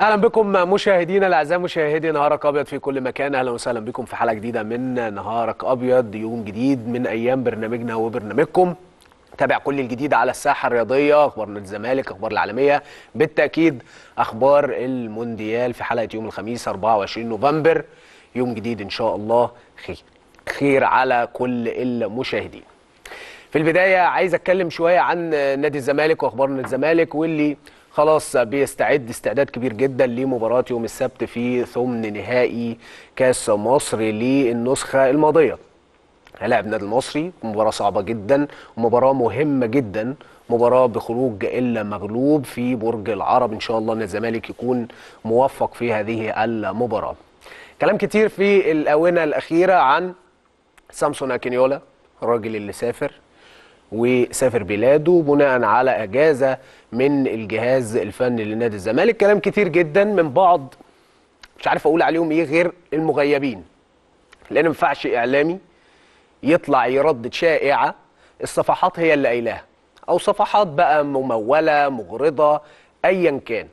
أهلا بكم مشاهدينا الأعزاء مشاهدي نهارك أبيض في كل مكان. أهلا وسهلا بكم في حلقة جديدة من نهارك أبيض يوم جديد من أيام برنامجنا وبرنامجكم. تابع كل الجديد على الساحة الرياضية أخبار نادي الزمالك أخبار العالمية. بالتأكيد أخبار المونديال في حلقة يوم الخميس 24 نوفمبر. يوم جديد إن شاء الله. خير خير على كل المشاهدين. في البداية عايز أتكلم شوية عن نادي الزمالك وأخبار نادي الزمالك واللي خلاص بيستعد استعداد كبير جدا لمباراة يوم السبت في ثمن نهائي كأس مصر للنسخة الماضية. هلاعب النادي المصري مباراة صعبة جدا ومباراه مهمة جدا مباراة بخروج إلا مغلوب في برج العرب. إن شاء الله أن الزمالك يكون موفق في هذه المباراة. كلام كتير في الآونة الأخيرة عن سامسون أكينيولا الراجل اللي سافر. وسافر بلاده بناء على إجازة من الجهاز الفني لنادي الزمالك. كلام كتير جدا من بعض مش عارف أقول عليهم إيه غير المغيبين. لأن ما ينفعش إعلامي يطلع يردد شائعة. الصفحات هي اللي قايلاها. أو صفحات بقى ممولة مغرضة ايا كان.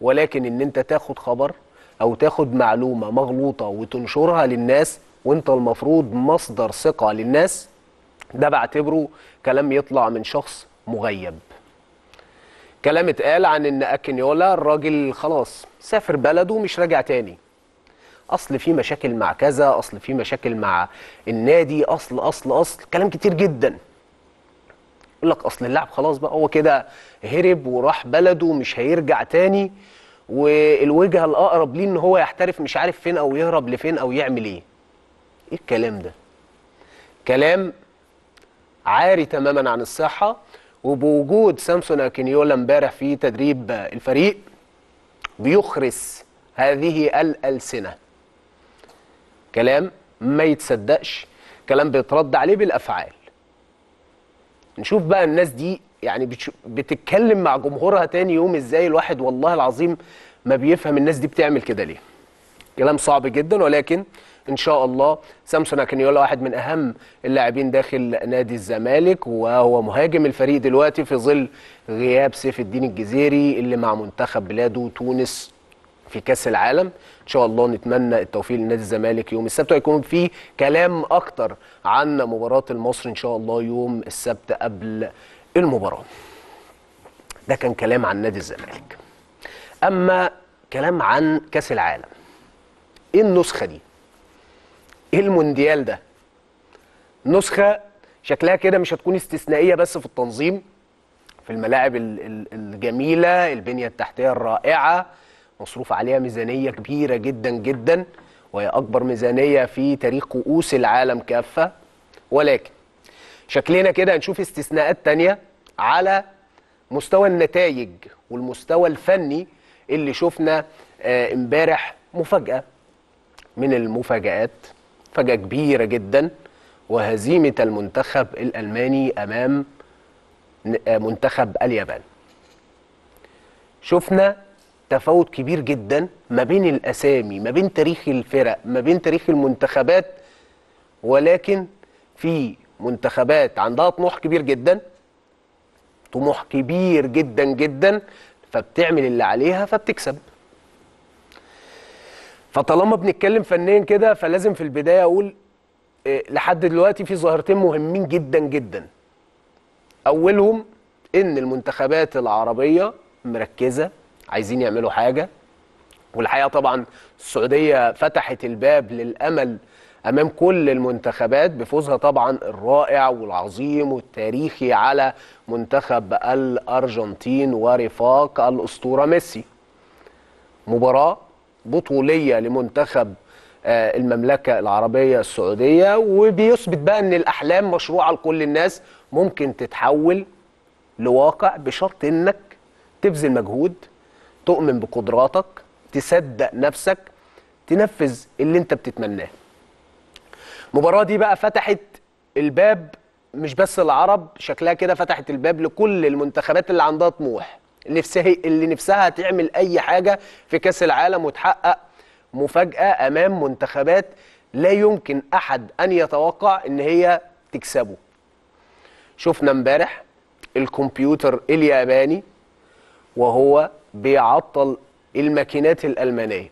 ولكن إن أنت تاخد خبر أو تاخد معلومة مغلوطة وتنشرها للناس وأنت المفروض مصدر ثقة للناس ده بعتبره كلام يطلع من شخص مغيب. كلام اتقال عن إن اكينيولا الراجل خلاص سافر بلده ومش راجع تاني. أصل في مشاكل مع كذا أصل في مشاكل مع النادي أصل أصل أصل كلام كتير جدا. يقول لك أصل اللاعب خلاص بقى هو كده هرب وراح بلده مش هيرجع تاني. والوجهة الأقرب ليه إن هو يحترف مش عارف فين أو يهرب لفين أو يعمل إيه؟ إيه الكلام ده؟ كلام عاري تماما عن الصحة وبوجود سامسون اكينيولا امبارح في تدريب الفريق بيخرس هذه الألسنة. كلام ما يتصدقش كلام بيترد عليه بالأفعال. نشوف بقى الناس دي يعني بتتكلم مع جمهورها تاني يوم إزاي الواحد والله العظيم ما بيفهم الناس دي بتعمل كده ليه. كلام صعب جدا ولكن إن شاء الله. سامسون اكينيولا واحد من أهم اللاعبين داخل نادي الزمالك وهو مهاجم الفريق دلوقتي في ظل غياب سيف الدين الجزيري اللي مع منتخب بلاده تونس في كأس العالم. إن شاء الله نتمنى التوفيق لنادي الزمالك يوم السبت ويكون في كلام أكتر عن مباراة المصري إن شاء الله يوم السبت قبل المباراة. ده كان كلام عن نادي الزمالك. أما كلام عن كأس العالم إيه النسخة دي؟ إيه المونديال ده؟ نسخة شكلها كده مش هتكون استثنائية بس في التنظيم في الملاعب الجميلة البنية التحتية الرائعة مصروف عليها ميزانية كبيرة جدا جدا وهي أكبر ميزانية في تاريخ كؤوس العالم كافة. ولكن شكلنا كده هنشوف استثناءات تانية على مستوى النتائج والمستوى الفني اللي شفنا امبارح مفاجأة من المفاجآت. فجأة كبيرة جدا وهزيمة المنتخب الألماني أمام منتخب اليابان. شفنا تفاوت كبير جدا ما بين الأسامي ما بين تاريخ الفرق ما بين تاريخ المنتخبات ولكن في منتخبات عندها طموح كبير جدا طموح كبير جدا جدا فبتعمل اللي عليها فبتكسب. فطالما بنتكلم فنيا كده فلازم في البداية أقول إيه لحد دلوقتي في ظاهرتين مهمين جدا جدا. أولهم إن المنتخبات العربية مركزة عايزين يعملوا حاجة. والحقيقة طبعا السعودية فتحت الباب للأمل أمام كل المنتخبات بفوزها طبعا الرائع والعظيم والتاريخي على منتخب الأرجنتين ورفاق الأسطورة ميسي. مباراة بطولية لمنتخب المملكة العربية السعودية. وبيثبت بقى إن الأحلام مشروعة لكل الناس. ممكن تتحول لواقع بشرط إنك تبذل مجهود تؤمن بقدراتك تصدق نفسك تنفذ اللي أنت بتتمناه. المباراة دي بقى فتحت الباب مش بس العرب شكلها كده فتحت الباب لكل المنتخبات اللي عندها طموح. نفسها اللي نفسها تعمل أي حاجة في كأس العالم وتحقق مفاجأة أمام منتخبات لا يمكن أحد أن يتوقع إن هي تكسبه. شفنا امبارح الكمبيوتر الياباني وهو بيعطل الماكينات الألمانية.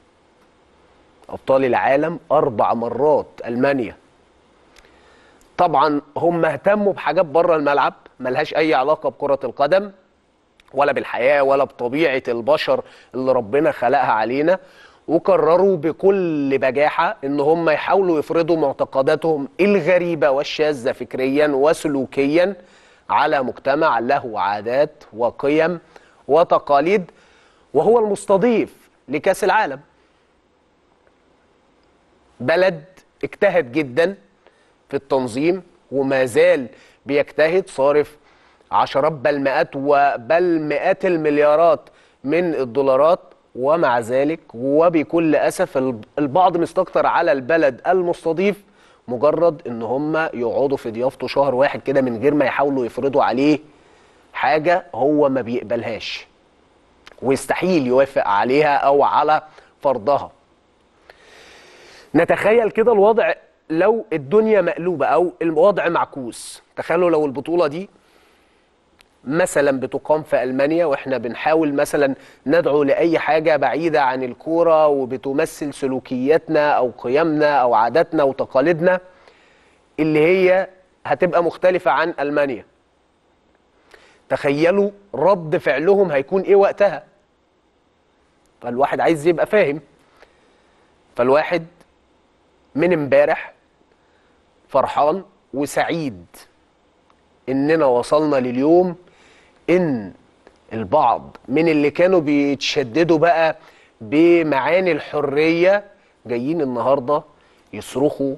أبطال العالم أربع مرات ألمانيا. طبعا هم اهتموا بحاجات بره الملعب ملهاش أي علاقة بكرة القدم. ولا بالحياة ولا بطبيعة البشر اللي ربنا خلقها علينا وقرروا بكل بجاحة إن هم يحاولوا يفرضوا معتقداتهم الغريبة والشاذة فكريا وسلوكيا على مجتمع له عادات وقيم وتقاليد وهو المستضيف لكأس العالم. بلد اجتهد جدا في التنظيم وما زال بيجتهد صارف عشرات بل مئات وبل مئات المليارات من الدولارات. ومع ذلك وبكل أسف البعض مستكتر على البلد المستضيف مجرد إن هم يقعدوا في ضيافته شهر واحد كده من غير ما يحاولوا يفرضوا عليه حاجة هو ما بيقبلهاش. ويستحيل يوافق عليها أو على فرضها. نتخيل كده الوضع لو الدنيا مقلوبة أو الوضع معكوس. تخيلوا لو البطولة دي مثلا بتقام في ألمانيا وإحنا بنحاول مثلا ندعو لأي حاجة بعيدة عن الكورة وبتمثل سلوكياتنا أو قيمنا أو عاداتنا وتقاليدنا اللي هي هتبقى مختلفة عن ألمانيا. تخيلوا رد فعلهم هيكون إيه وقتها؟ فالواحد عايز يبقى فاهم. فالواحد من امبارح فرحان وسعيد إننا وصلنا لليوم إن البعض من اللي كانوا بيتشددوا بقى بمعاني الحرية جايين النهارده يصرخوا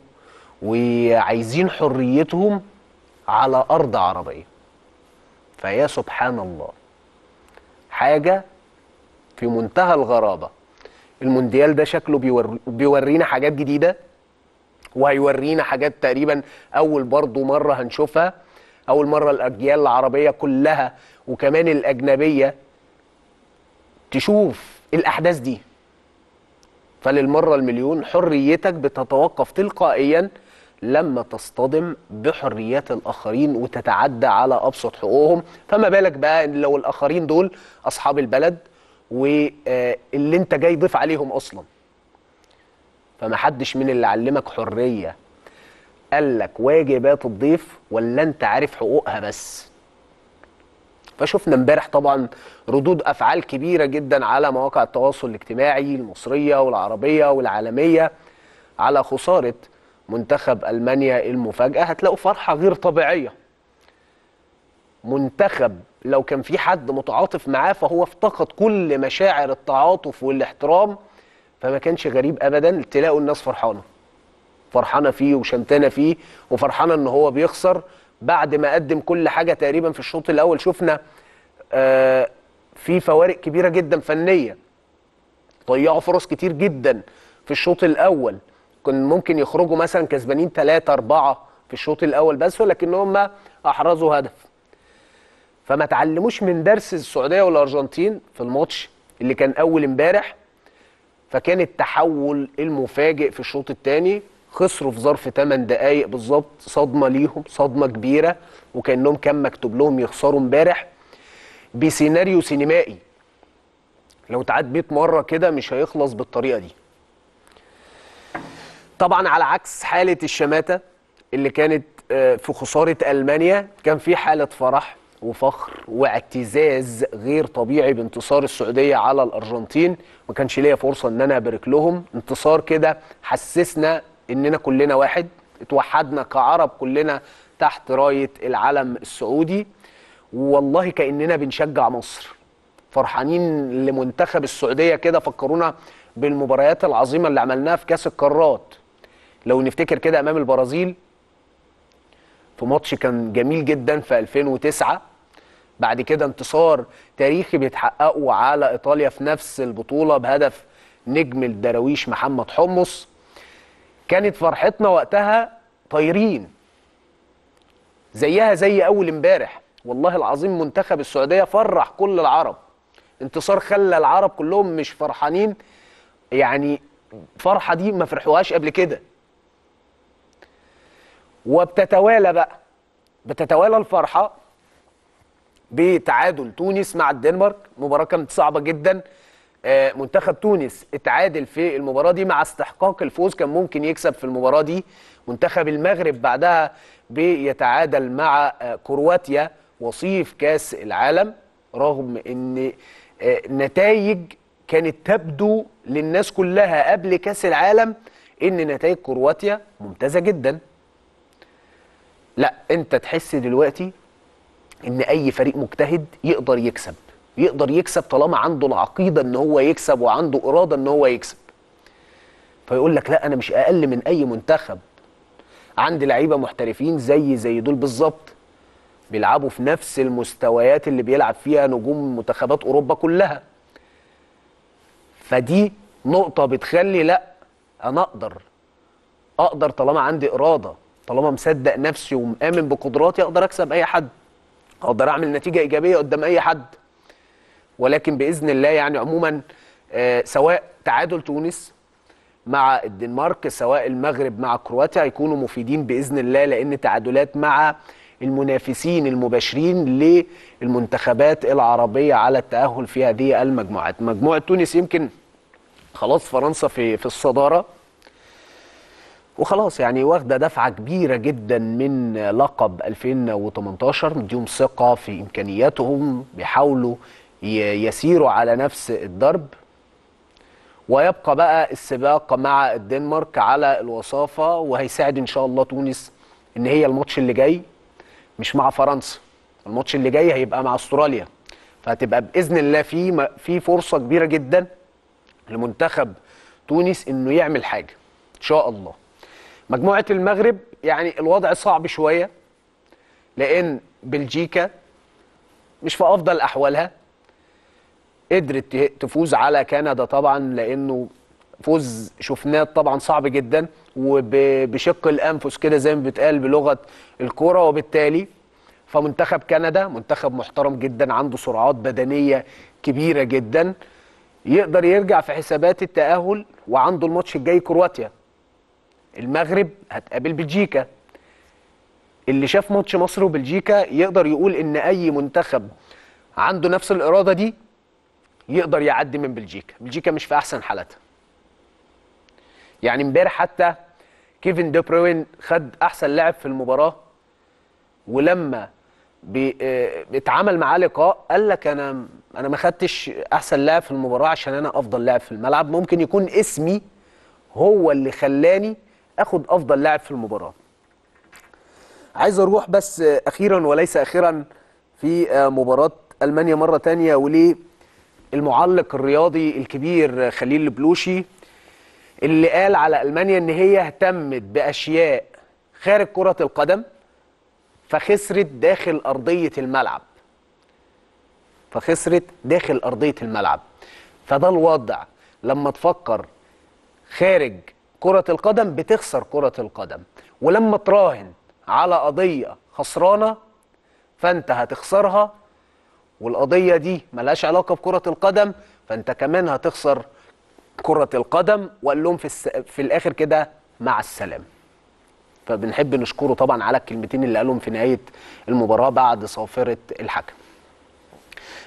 وعايزين حريتهم على أرض عربية. فيا سبحان الله حاجة في منتهى الغرابة. المونديال ده شكله بيور... بيورينا حاجات جديدة وهيورينا حاجات تقريبا أول برضو مرة هنشوفها. أول مرة الأجيال العربية كلها وكمان الأجنبية تشوف الأحداث دي. فللمرة المليون حريتك بتتوقف تلقائيا لما تصطدم بحريات الآخرين وتتعدى على أبسط حقوقهم. فما بالك بقى إن لو الآخرين دول أصحاب البلد واللي أنت جاي ضيف عليهم أصلا. فما حدش من اللي علمك حرية قال لك واجبات الضيف ولا انت عارف حقوقها بس؟ فشفنا امبارح طبعا ردود أفعال كبيرة جدا على مواقع التواصل الاجتماعي المصرية والعربية والعالمية على خسارة منتخب ألمانيا المفاجأة. هتلاقوا فرحة غير طبيعية. منتخب لو كان في حد متعاطف معاه فهو افتقد كل مشاعر التعاطف والاحترام فما كانش غريب ابدا تلاقوا الناس فرحانة. فرحانة فيه وشمتانة فيه وفرحانة إن هو بيخسر. بعد ما قدم كل حاجة تقريبا في الشوط الأول شفنا آه في فوارق كبيرة جدا فنية. ضيعوا فرص كتير جدا في الشوط الأول. كان ممكن يخرجوا مثلا كسبانين 3 4 في الشوط الأول بس ولكن هم أحرزوا هدف. فما تعلموش من درس السعودية والأرجنتين في الماتش اللي كان أول امبارح فكان التحول المفاجئ في الشوط الثاني. خسروا في ظرف 8 دقائق بالظبط صدمة ليهم صدمة كبيرة وكأنهم كان مكتوب لهم يخسروا امبارح. بسيناريو سينمائي. لو تعاد 100 مرة كده مش هيخلص بالطريقة دي. طبعا على عكس حالة الشماتة اللي كانت في خسارة ألمانيا كان في حالة فرح وفخر واعتزاز غير طبيعي بانتصار السعودية على الأرجنتين. ما كانش ليا فرصة إن أنا أبارك لهم. انتصار كده حسسنا إننا كلنا واحد اتوحدنا كعرب كلنا تحت راية العلم السعودي. والله كأننا بنشجع مصر. فرحانين لمنتخب السعودية كده فكرونا بالمباريات العظيمة اللي عملناها في كأس القارات. لو نفتكر كده أمام البرازيل في ماتش كان جميل جدا في 2009 بعد كده انتصار تاريخي بيتحققوا على إيطاليا في نفس البطولة بهدف نجم الدراويش محمد حمص. كانت فرحتنا وقتها طايرين. زيها زي أول امبارح. والله العظيم منتخب السعودية فرح كل العرب. انتصار خلى العرب كلهم مش فرحانين. يعني فرحة دي ما فرحوهاش قبل كده. وبتتوالى بقى. بتتوالى الفرحة بتعادل تونس مع الدنمارك. مباراة كانت صعبة جدا. منتخب تونس اتعادل في المباراة دي. مع استحقاق الفوز كان ممكن يكسب في المباراة دي. منتخب المغرب بعدها بيتعادل مع آه، كرواتيا وصيف كاس العالم. رغم إن نتائج كانت تبدو للناس كلها قبل كاس العالم إن نتائج كرواتيا ممتازة جدا. لا أنت تحس دلوقتي إن أي فريق مجتهد يقدر يكسب. يقدر يكسب طالما عنده العقيدة إن هو يكسب وعنده إرادة إن هو يكسب. فيقول لك لا أنا مش أقل من أي منتخب. عندي لعيبة محترفين زي زي دول بالظبط. بيلعبوا في نفس المستويات اللي بيلعب فيها نجوم منتخبات أوروبا كلها. فدي نقطة بتخلي لا أنا أقدر. أقدر طالما عندي إرادة. طالما مصدق نفسي ومآمن بقدراتي أقدر أكسب أي حد. أقدر أعمل نتيجة إيجابية قدام أي حد. ولكن بإذن الله يعني عموما آه، سواء تعادل تونس مع الدنمارك سواء المغرب مع كرواتيا هيكونوا مفيدين بإذن الله لأن تعادلات مع المنافسين المباشرين للمنتخبات العربية على التأهل في هذه المجموعات. مجموعة تونس يمكن خلاص فرنسا في في الصدارة. وخلاص يعني واخدة دفعة كبيرة جدا من لقب 2018 مديهم ثقة في إمكانياتهم بيحاولوا يسيروا على نفس الدرب ويبقى بقى السباق مع الدنمارك على الوصافة وهيساعد إن شاء الله تونس إن هي الماتش اللي جاي مش مع فرنسا. الماتش اللي جاي هيبقى مع أستراليا. فهتبقى بإذن الله في في فرصة كبيرة جدا لمنتخب تونس إنه يعمل حاجة. إن شاء الله. مجموعة المغرب يعني الوضع صعب شوية لأن بلجيكا مش في أفضل أحوالها. قدرت تفوز على كندا طبعا لأنه فوز شفناه طبعا صعب جدا وبشق الأنفس كده زي ما بيتقال بلغة الكورة. وبالتالي فمنتخب كندا منتخب محترم جدا عنده سرعات بدنية كبيرة جدا يقدر يرجع في حسابات التأهل وعنده الماتش الجاي كرواتيا. المغرب هتقابل بلجيكا. اللي شاف ماتش مصر وبلجيكا يقدر يقول إن أي منتخب عنده نفس الإرادة دي يقدر يعدي من بلجيكا. بلجيكا مش في أحسن حالاتها. يعني امبارح حتى كيفن دي بروين خد أحسن لاعب في المباراة ولما آه، اتعمل معاه لقاء قال لك أنا أنا ما خدتش أحسن لاعب في المباراة عشان أنا أفضل لاعب في الملعب. ممكن يكون اسمي هو اللي خلاني أخد أفضل لاعب في المباراة. عايز أروح بس أخيرا وليس أخيرا في آه، مباراة ألمانيا مرة تانية وليه المعلق الرياضي الكبير خليل البلوشي اللي قال على ألمانيا إن هي اهتمت بأشياء خارج كرة القدم فخسرت داخل أرضية الملعب. فخسرت داخل أرضية الملعب. فده الوضع لما تفكر خارج كرة القدم بتخسر كرة القدم. ولما تراهن على قضية خسرانة فأنت هتخسرها والقضية دي ملهاش علاقة بكرة القدم فأنت كمان هتخسر كرة القدم. وقال لهم في, الس... في الآخر كده مع السلامة. فبنحب نشكره طبعا على الكلمتين اللي قالهم في نهاية المباراة بعد صافرة الحكم.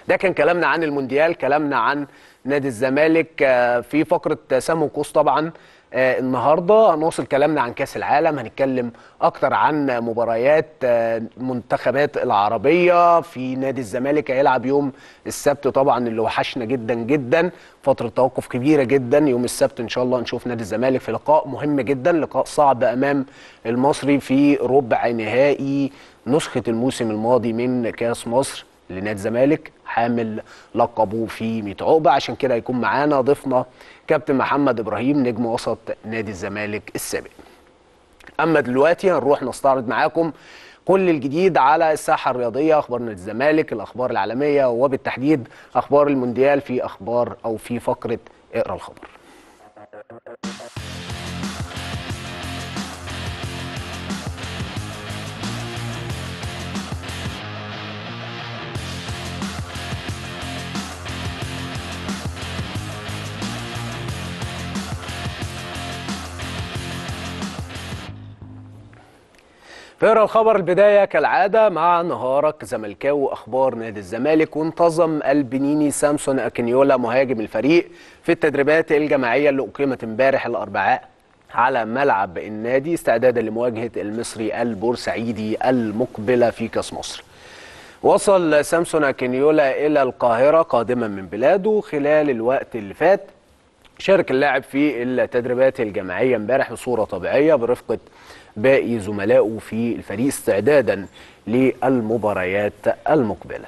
ده كان كلامنا عن المونديال كلامنا عن نادي الزمالك آه، في فقرة سامو قوس طبعا. النهارده هنواصل كلامنا عن كاس العالم هنتكلم أكتر عن مباريات آه، المنتخبات العربية. في نادي الزمالك هيلعب يوم السبت طبعا اللي وحشنا جدا جدا. فترة توقف كبيرة جدا. يوم السبت إن شاء الله نشوف نادي الزمالك في لقاء مهم جدا لقاء صعب أمام المصري في ربع نهائي نسخة الموسم الماضي من كاس مصر لنادي الزمالك حامل لقبه في 100 عقبة. عشان كده هيكون معانا ضيفنا كابتن محمد إبراهيم نجم وسط نادي الزمالك السابق. أما دلوقتي هنروح نستعرض معاكم كل الجديد على الساحة الرياضية أخبار نادي الزمالك الأخبار العالمية وبالتحديد أخبار المونديال في أخبار أو في فقرة اقرأ الخبر. نقرا الخبر البداية كالعادة مع نهارك زملكاوي أخبار نادي الزمالك وانتظم البنيني سامسون أكنيولا مهاجم الفريق في التدريبات الجماعية اللي أقيمت امبارح الأربعاء على ملعب النادي استعدادا لمواجهة المصري البورسعيدي المقبله في كأس مصر. وصل سامسون أكنيولا إلى القاهرة قادما من بلاده خلال الوقت اللي فات شارك اللاعب في التدريبات الجماعية امبارح بصورة طبيعية برفقة باقي زملائه في الفريق استعدادا للمباريات المقبلة.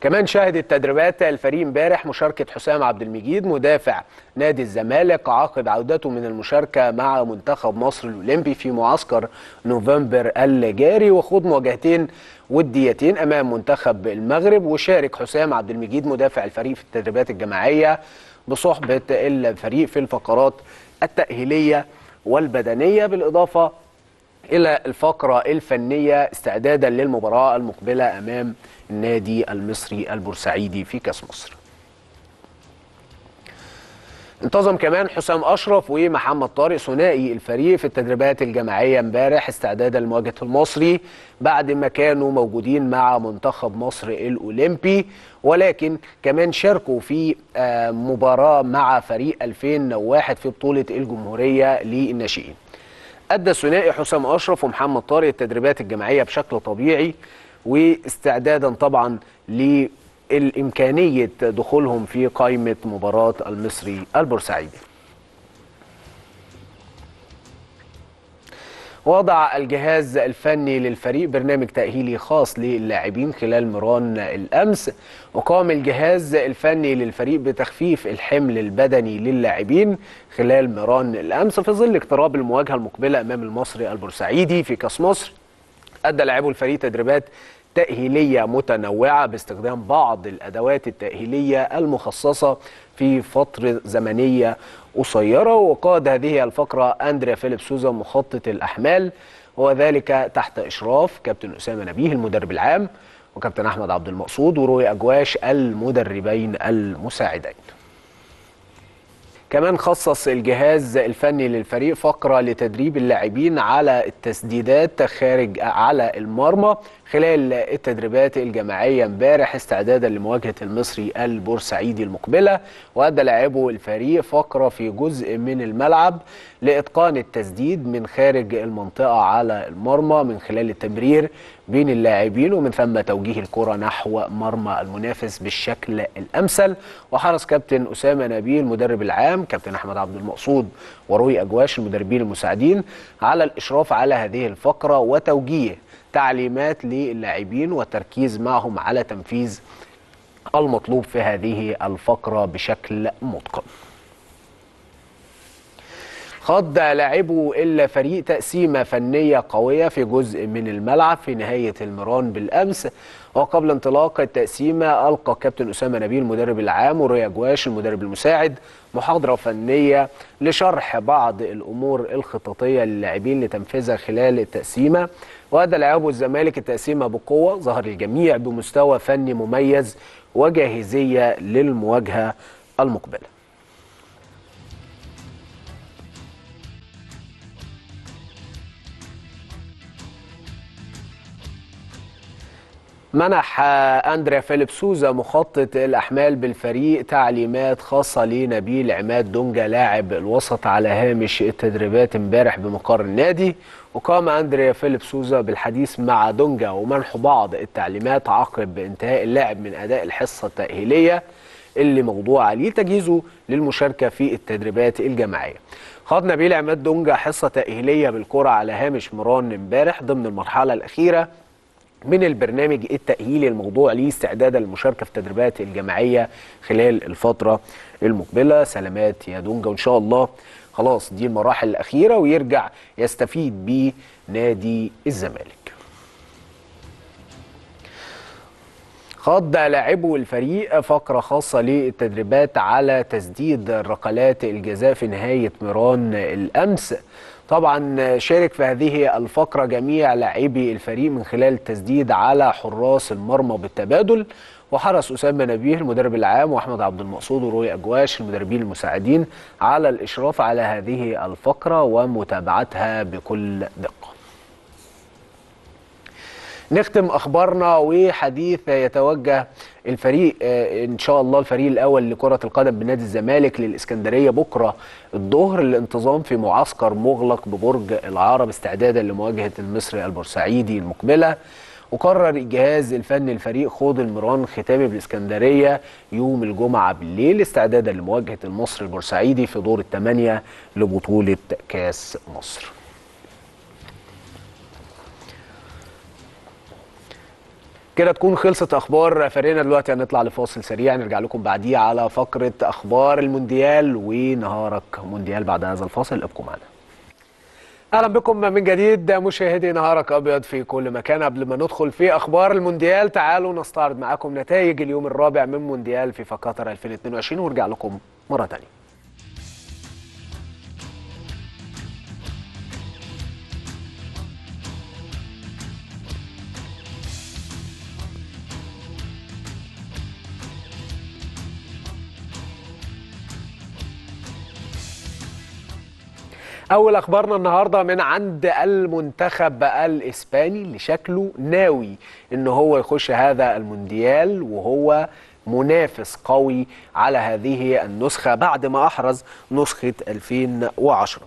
كمان شهدت تدريبات الفريق امبارح مشاركة حسام عبد المجيد مدافع نادي الزمالك عقب عودته من المشاركة مع منتخب مصر الأولمبي في معسكر نوفمبر الجاري وخوض مواجهتين وديتين أمام منتخب المغرب وشارك حسام عبد المجيد مدافع الفريق في التدريبات الجماعية بصحبة الفريق في الفقرات التأهيلية والبدنية بالإضافة إلى الفقرة الفنية استعدادا للمباراة المقبلة أمام النادي المصري البورسعيدي في كأس مصر. انتظم كمان حسام أشرف ومحمد طارق ثنائي الفريق في التدريبات الجماعية امبارح استعدادا لمواجهة المصري بعد ما كانوا موجودين مع منتخب مصر الأولمبي ولكن كمان شاركوا في مباراة مع فريق 2001 في بطولة الجمهورية للناشئين. أدى الثنائي حسام أشرف ومحمد طارق التدريبات الجماعية بشكل طبيعي واستعدادا طبعا للامكانيه دخولهم في قائمة مباراة المصري البورسعيدي. وضع الجهاز الفني للفريق برنامج تأهيلي خاص للاعبين خلال مران الأمس وقام الجهاز الفني للفريق بتخفيف الحمل البدني للاعبين خلال مران الأمس في ظل اقتراب المواجهة المقبلة أمام المصري البورسعيدي في كأس مصر أدى لاعبو الفريق تدريبات تأهيلية متنوعة باستخدام بعض الأدوات التأهيلية المخصصة في فترة زمنية قصيرة. وقاد هذه الفقرة أندريا فيليب سوزا مخطط الأحمال. وذلك تحت إشراف كابتن أسامة نبيه المدرب العام وكابتن أحمد عبد المقصود وروي أجواش المدربين المساعدين. كمان خصص الجهاز الفني للفريق فقرة لتدريب اللاعبين على التسديدات خارج على المرمى خلال التدريبات الجماعية امبارح استعدادا لمواجهة المصري البورسعيدي المقبلة. وأدى لاعبو الفريق فقرة في جزء من الملعب لإتقان التسديد من خارج المنطقة على المرمى من خلال التمرير. بين اللاعبين ومن ثم توجيه الكرة نحو مرمى المنافس بالشكل الأمثل وحرص كابتن أسامة نبيل المدرب العام كابتن أحمد عبد المقصود وروي أجواش المدربين المساعدين على الإشراف على هذه الفقرة وتوجيه تعليمات للاعبين والتركيز معهم على تنفيذ المطلوب في هذه الفقرة بشكل متقن. خض لاعبو الفريق تقسيمة فنية قوية في جزء من الملعب في نهاية المران بالأمس. وقبل انطلاق التقسيمة ألقى كابتن أسامة نبيل المدرب العام وريا جواش المدرب المساعد محاضرة فنية لشرح بعض الأمور الخططية للاعبين لتنفيذها خلال التقسيمة. وادى لاعبو الزمالك التقسيمة بقوة ظهر الجميع بمستوى فني مميز وجاهزية للمواجهة المقبلة. منح أندريا فيليب سوزا مخطط الأحمال بالفريق تعليمات خاصة لنبيل عماد دونجا لاعب الوسط على هامش التدريبات امبارح بمقر النادي. وقام أندريا فيليب سوزا بالحديث مع دونجا ومنح بعض التعليمات عقب انتهاء اللاعب من أداء الحصة التأهيلية اللي موضوع عليه تجهيزه للمشاركة في التدريبات الجماعية. خاض نبيل عماد دونجا حصة تأهيلية بالكرة على هامش مران امبارح ضمن المرحلة الأخيرة. من البرنامج التأهيلي الموضوع ليه استعدادا للمشاركة في التدريبات الجماعية خلال الفترة المقبلة؟ سلامات يا دونجا وإن شاء الله خلاص دي المراحل الأخيرة ويرجع يستفيد بيه نادي الزمالك. خاض لاعبو الفريق فقرة خاصة للتدريبات على تسديد ركلات الجزاء في نهاية ميران الأمس. طبعا شارك في هذه الفقرة جميع لاعبي الفريق من خلال التسديد على حراس المرمى بالتبادل. وحرص أسامة نبيه المدرب العام وأحمد عبد المقصود وروي أجواش المدربين المساعدين على الإشراف على هذه الفقرة ومتابعتها بكل دقة. نختم أخبارنا وحديث يتوجه الفريق آه، إن شاء الله الفريق الأول لكرة القدم بنادي الزمالك للإسكندرية بكرة الظهر للانتظام في معسكر مغلق ببرج العرب استعدادا لمواجهة المصري البورسعيدي المقبلة وقرر الجهاز الفني الفريق خوض المران ختامي بالإسكندرية يوم الجمعة بالليل استعدادا لمواجهة المصري البورسعيدي في دور الثمانية لبطولة كأس مصر. كده تكون خلصت أخبار فريقنا دلوقتي. هنطلع لفاصل سريع نرجع لكم بعديه على فقرة أخبار المونديال ونهارك مونديال بعد هذا الفاصل. ابقوا معنا. أهلا بكم من جديد مشاهدي نهارك أبيض في كل مكان. قبل ما ندخل في أخبار المونديال تعالوا نستعرض معاكم نتائج اليوم الرابع من مونديال فيفا قطر 2022 ونرجع لكم مرة ثانية أول أخبارنا النهارده من عند المنتخب الإسباني اللي شكله ناوي إن هو يخش هذا المونديال وهو منافس قوي على هذه النسخة بعد ما أحرز نسخة 2010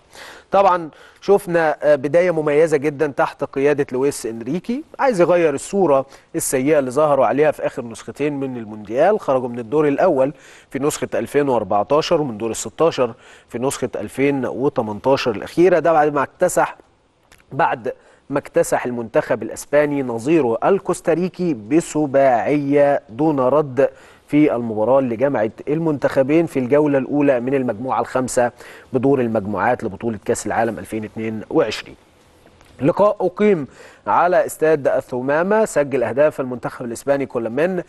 طبعا شفنا بداية مميزة جدا تحت قيادة لويس إنريكي. عايز يغير الصورة السيئة اللي ظهروا عليها في آخر نسختين من المونديال. خرجوا من الدور الأول في نسخة 2014 ومن دور ال 16 في نسخة 2018 الأخيرة. ده بعد ما اكتسح بعد ما اكتسح المنتخب الأسباني نظيره الكوستاريكي بسباعية دون رد في المباراة اللي جمعت المنتخبين في الجولة الأولى من المجموعة الخامسة بدور المجموعات لبطولة كأس العالم 2022 لقاء أقيم على استاد الثمامة سجل أهداف المنتخب الإسباني كل من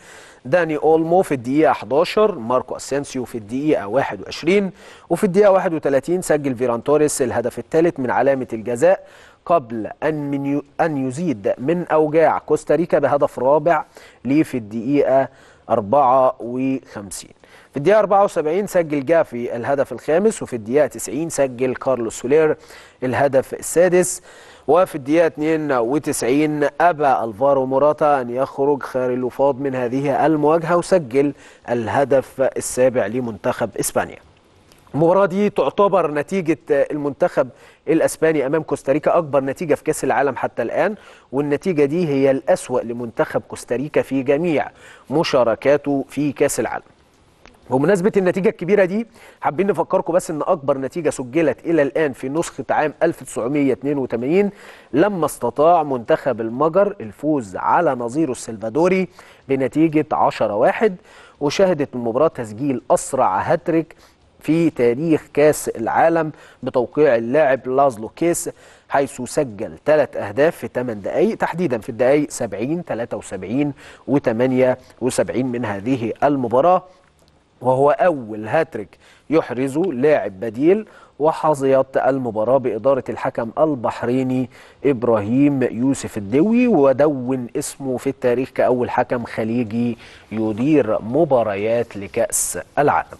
داني أولمو في الدقيقة 11 ماركو أسينسيو في الدقيقة 21 وفي الدقيقة 31 سجل فيران توريس الهدف الثالث من علامة الجزاء قبل أن من أن يزيد من أوجاع كوستاريكا بهدف رابع ليه في الدقيقة 54 في الدقيقة 74 سجل جافي الهدف الخامس وفي الدقيقة 90 سجل كارلوس سولير الهدف السادس وفي الدقيقة 92 أبى ألفارو موراتا أن يخرج خالي الوفاض من هذه المواجهة وسجل الهدف السابع لمنتخب إسبانيا. المباراة دي تعتبر نتيجة المنتخب الأسباني أمام كوستاريكا أكبر نتيجة في كأس العالم حتى الآن والنتيجة دي هي الأسوأ لمنتخب كوستاريكا في جميع مشاركاته في كأس العالم. بمناسبة النتيجة الكبيرة دي حابين نفكركم بس إن أكبر نتيجة سجلت إلى الآن في نسخة عام 1982 لما استطاع منتخب المجر الفوز على نظيره السلفادوري بنتيجة 10-1 وشهدت المباراة تسجيل أسرع هاتريك في تاريخ كاس العالم بتوقيع اللاعب لازلو كيس حيث سجل ثلاث أهداف في 8 دقائق تحديدا في الدقائق 70 73 و78 من هذه المباراة. وهو أول هاتريك يحرزه لاعب بديل وحظيت المباراة بإدارة الحكم البحريني إبراهيم يوسف الدوي. ودون اسمه في التاريخ كأول حكم خليجي يدير مباريات لكأس العالم.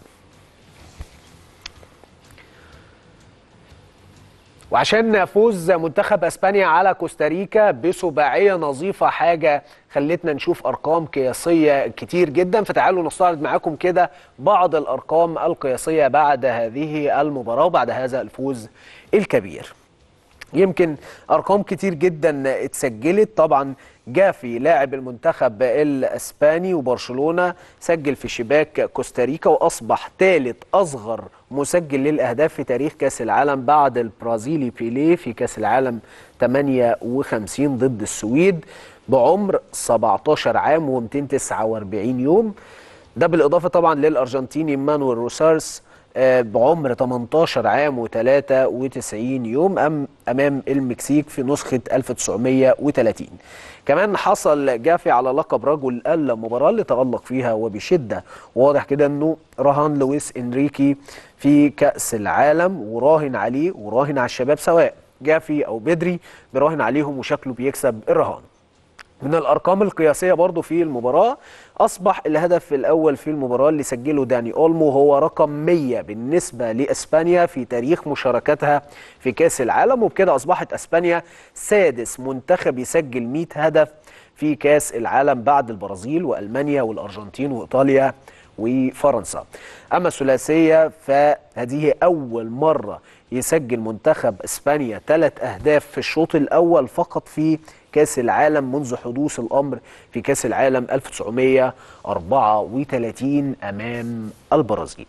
وعشان فوز منتخب اسبانيا على كوستاريكا بسباعية نظيفة حاجة خلتنا نشوف أرقام قياسية كتير جدا. فتعالوا نستعرض معاكم كده بعض الأرقام القياسية بعد هذه المباراة وبعد هذا الفوز الكبير. يمكن أرقام كتير جدا اتسجلت. طبعا جافي لاعب المنتخب الإسباني وبرشلونة سجل في شباك كوستاريكا وأصبح ثالث أصغر مسجل للأهداف في تاريخ كأس العالم بعد البرازيلي بيليه في كأس العالم 58 ضد السويد بعمر 17 عام و249 يوم. ده بالإضافة طبعا للأرجنتيني مانويل روسارس بعمر 18 عام و93 يوم أم أمام المكسيك في نسخة 1930 كمان حصل جافي على لقب رجل المباراه اللي تالق فيها وبشدة. واضح كده إنه رهن لويس إنريكي في كأس العالم وراهن عليه وراهن على الشباب سواء جافي أو بدري بيراهن عليهم وشكله بيكسب الرهان. من الأرقام القياسية برضو في المباراة أصبح الهدف الأول في المباراة اللي سجله داني أولمو هو رقم 100 بالنسبة لإسبانيا في تاريخ مشاركتها في كأس العالم وبكده أصبحت إسبانيا سادس منتخب يسجل 100 هدف في كأس العالم بعد البرازيل وألمانيا والأرجنتين وإيطاليا وفرنسا. أما الثلاثية فهذه أول مرة يسجل منتخب إسبانيا ثلاث أهداف في الشوط الأول فقط في كاس العالم منذ حدوث الأمر في كاس العالم 1934 أمام البرازيل.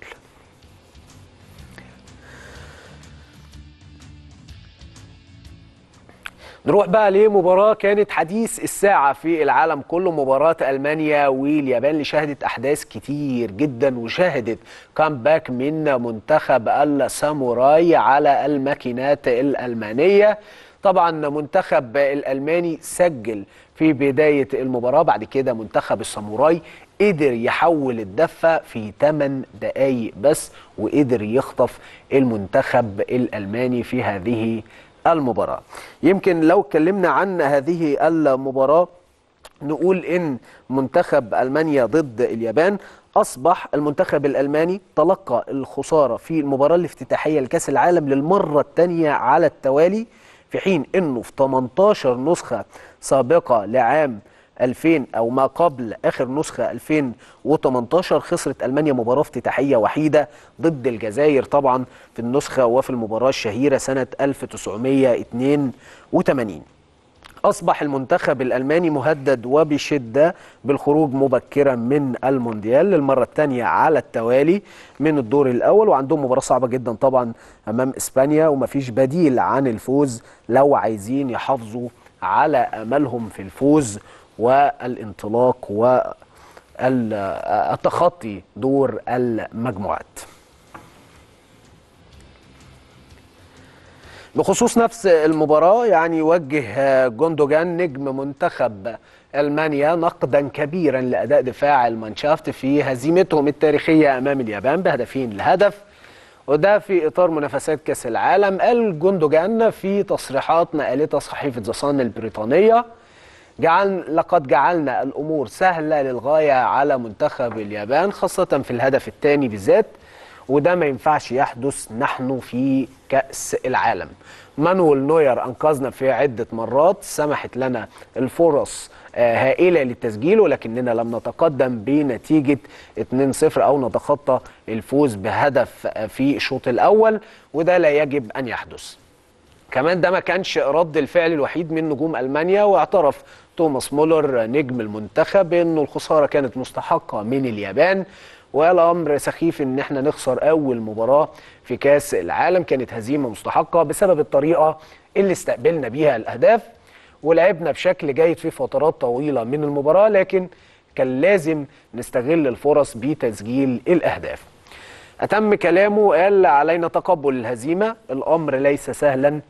نروح بقى لمباراة كانت حديث الساعة في العالم كله مباراة ألمانيا واليابان اللي شهدت أحداث كتير جدا وشهدت كامباك من منتخب الساموراي على الماكينات الألمانية. طبعا منتخب الألماني سجل في بداية المباراة بعد كده منتخب الساموراي قدر يحول الدفة في 8 دقايق بس وقدر يخطف المنتخب الألماني في هذه المباراة. يمكن لو اتكلمنا عن هذه المباراة نقول إن منتخب ألمانيا ضد اليابان أصبح المنتخب الألماني تلقى الخسارة في المباراة الافتتاحية لكأس العالم للمرة الثانية على التوالي. في حين إنه في 18 نسخة سابقة لعام 2000 أو ما قبل آخر نسخة 2018 خسرت ألمانيا مباراة افتتاحية وحيدة ضد الجزائر طبعا في النسخة وفي المباراة الشهيرة سنة 1982 أصبح المنتخب الألماني مهدد وبشدة بالخروج مبكرا من المونديال للمرة الثانية على التوالي من الدور الأول وعندهم مباراة صعبة جدا طبعا أمام إسبانيا ومفيش بديل عن الفوز لو عايزين يحافظوا على أملهم في الفوز والانطلاق والتخطي دور المجموعات. بخصوص نفس المباراة يعني يوجه جوندوجان نجم منتخب ألمانيا نقدا كبيرا لأداء دفاع المانشافت في هزيمتهم التاريخية أمام اليابان بهدفين لهدف وده في إطار منافسات كأس العالم. قال جوندوجان في تصريحات نقلتها صحيفة ذا البريطانية جعل لقد جعلنا الأمور سهلة للغاية على منتخب اليابان خاصة في الهدف الثاني بالذات وده ما ينفعش يحدث نحن في كأس العالم. مانويل نوير أنقذنا في عدة مرات سمحت لنا الفرص هائلة للتسجيل ولكننا لم نتقدم بنتيجة 2-0 أو نتخطى الفوز بهدف في الشوط الأول وده لا يجب أن يحدث. كمان ده ما كانش رد الفعل الوحيد من نجوم ألمانيا واعترف توماس مولر نجم المنتخب إنه الخسارة كانت مستحقة من اليابان. وقال أمر سخيف إن إحنا نخسر أول مباراة في كأس العالم كانت هزيمة مستحقة بسبب الطريقة اللي استقبلنا بيها الأهداف ولعبنا بشكل جيد في فترات طويلة من المباراة لكن كان لازم نستغل الفرص بتسجيل الأهداف. أتم كلامه قال علينا تقبل الهزيمة الأمر ليس سهلا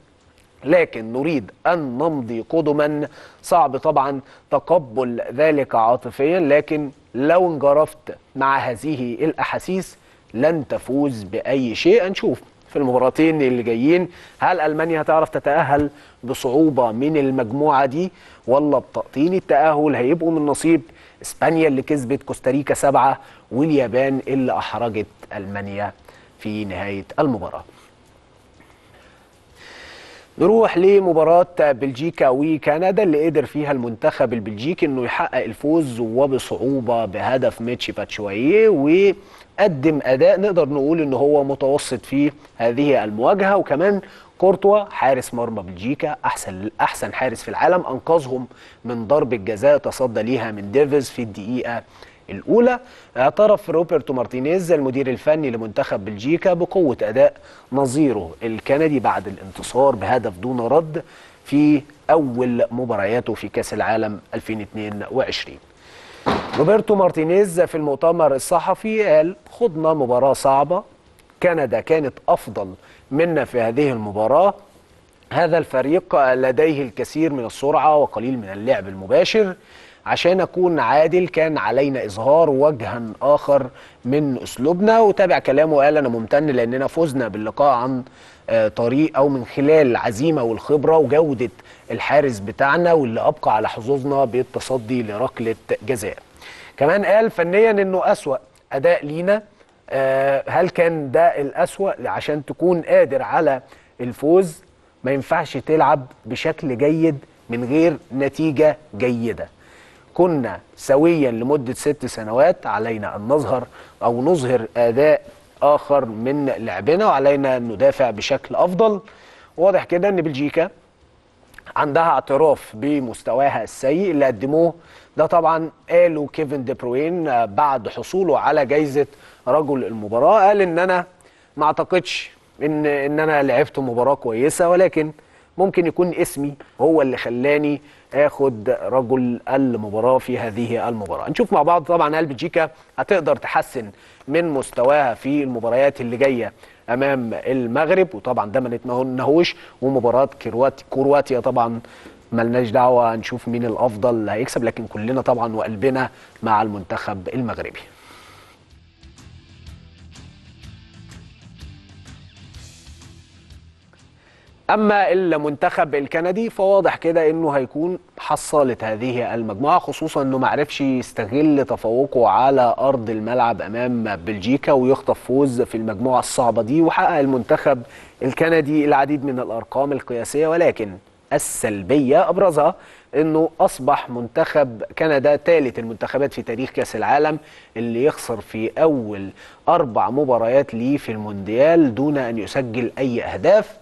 لكن نريد أن نمضي قدما. صعب طبعا تقبل ذلك عاطفيا لكن لو انجرفت مع هذه الأحاسيس لن تفوز بأي شيء. نشوف في المباراتين اللي جايين هل ألمانيا هتعرف تتأهل بصعوبة من المجموعة دي؟ ولا بتقطين التأهل هيبقوا من نصيب إسبانيا اللي كسبت كوستاريكا سبعة واليابان اللي أحرجت ألمانيا في نهاية المباراة. نروح لمباراة بلجيكا وكندا اللي قدر فيها المنتخب البلجيكي إنه يحقق الفوز وبصعوبة بهدف ميتشي باتشواييه وقدم أداء نقدر نقول ان هو متوسط في هذه المواجهة. وكمان كورتوا حارس مرمى بلجيكا أحسن أحسن حارس في العالم أنقذهم من ضربة جزاء تصدى ليها من ديفيز في الدقيقة الأولى اعترف روبرتو مارتينيز المدير الفني لمنتخب بلجيكا بقوة أداء نظيره الكندي بعد الانتصار بهدف دون رد في أول مبارياته في كأس العالم 2022 روبرتو مارتينيز في المؤتمر الصحفي قال خضنا مباراة صعبة كندا كانت أفضل منا في هذه المباراة. هذا الفريق لديه الكثير من السرعة وقليل من اللعب المباشر. عشان أكون عادل كان علينا إظهار وجها آخر من أسلوبنا وتابع كلامه قال أنا ممتن لأننا فزنا باللقاء عن طريق أو من خلال العزيمه والخبرة وجودة الحارس بتاعنا واللي أبقى على حظوظنا بالتصدي لركلة جزاء. كمان قال فنيا إنه أسوأ أداء لينا هل كان ده الأسوأ عشان تكون قادر على الفوز ما ينفعش تلعب بشكل جيد من غير نتيجة جيدة. كنا سويا لمدة ست سنوات علينا أن نظهر أو نظهر آداء آخر من لعبنا وعلينا أن ندافع بشكل أفضل. واضح كده إن بلجيكا عندها اعتراف بمستواها السيء اللي قدموه؟ ده طبعا قالوا كيفن دي بروين بعد حصوله على جايزة رجل المباراة. قال إن أنا ما أعتقدش إن إن أنا لعبت مباراة كويسة ولكن ممكن يكون اسمي هو اللي خلاني آخد رجل المباراة في هذه المباراة. نشوف مع بعض طبعا هل بلجيكا هتقدر تحسن من مستواها في المباريات اللي جاية أمام المغرب وطبعا ده ما نتمناهوش ومباراة كرواتي كرواتيا طبعا ملناش دعوة نشوف مين الأفضل هيكسب لكن كلنا طبعا وقلبنا مع المنتخب المغربي. أما المنتخب الكندي فواضح كده إنه هيكون حصاله هذه المجموعة خصوصا إنه ما عرفش يستغل تفوقه على أرض الملعب أمام بلجيكا ويخطف فوز في المجموعة الصعبة دي وحقق المنتخب الكندي العديد من الأرقام القياسية ولكن السلبية أبرزها إنه أصبح منتخب كندا ثالث المنتخبات في تاريخ كأس العالم اللي يخسر في أول أربع مباريات ليه في المونديال دون أن يسجل أي أهداف.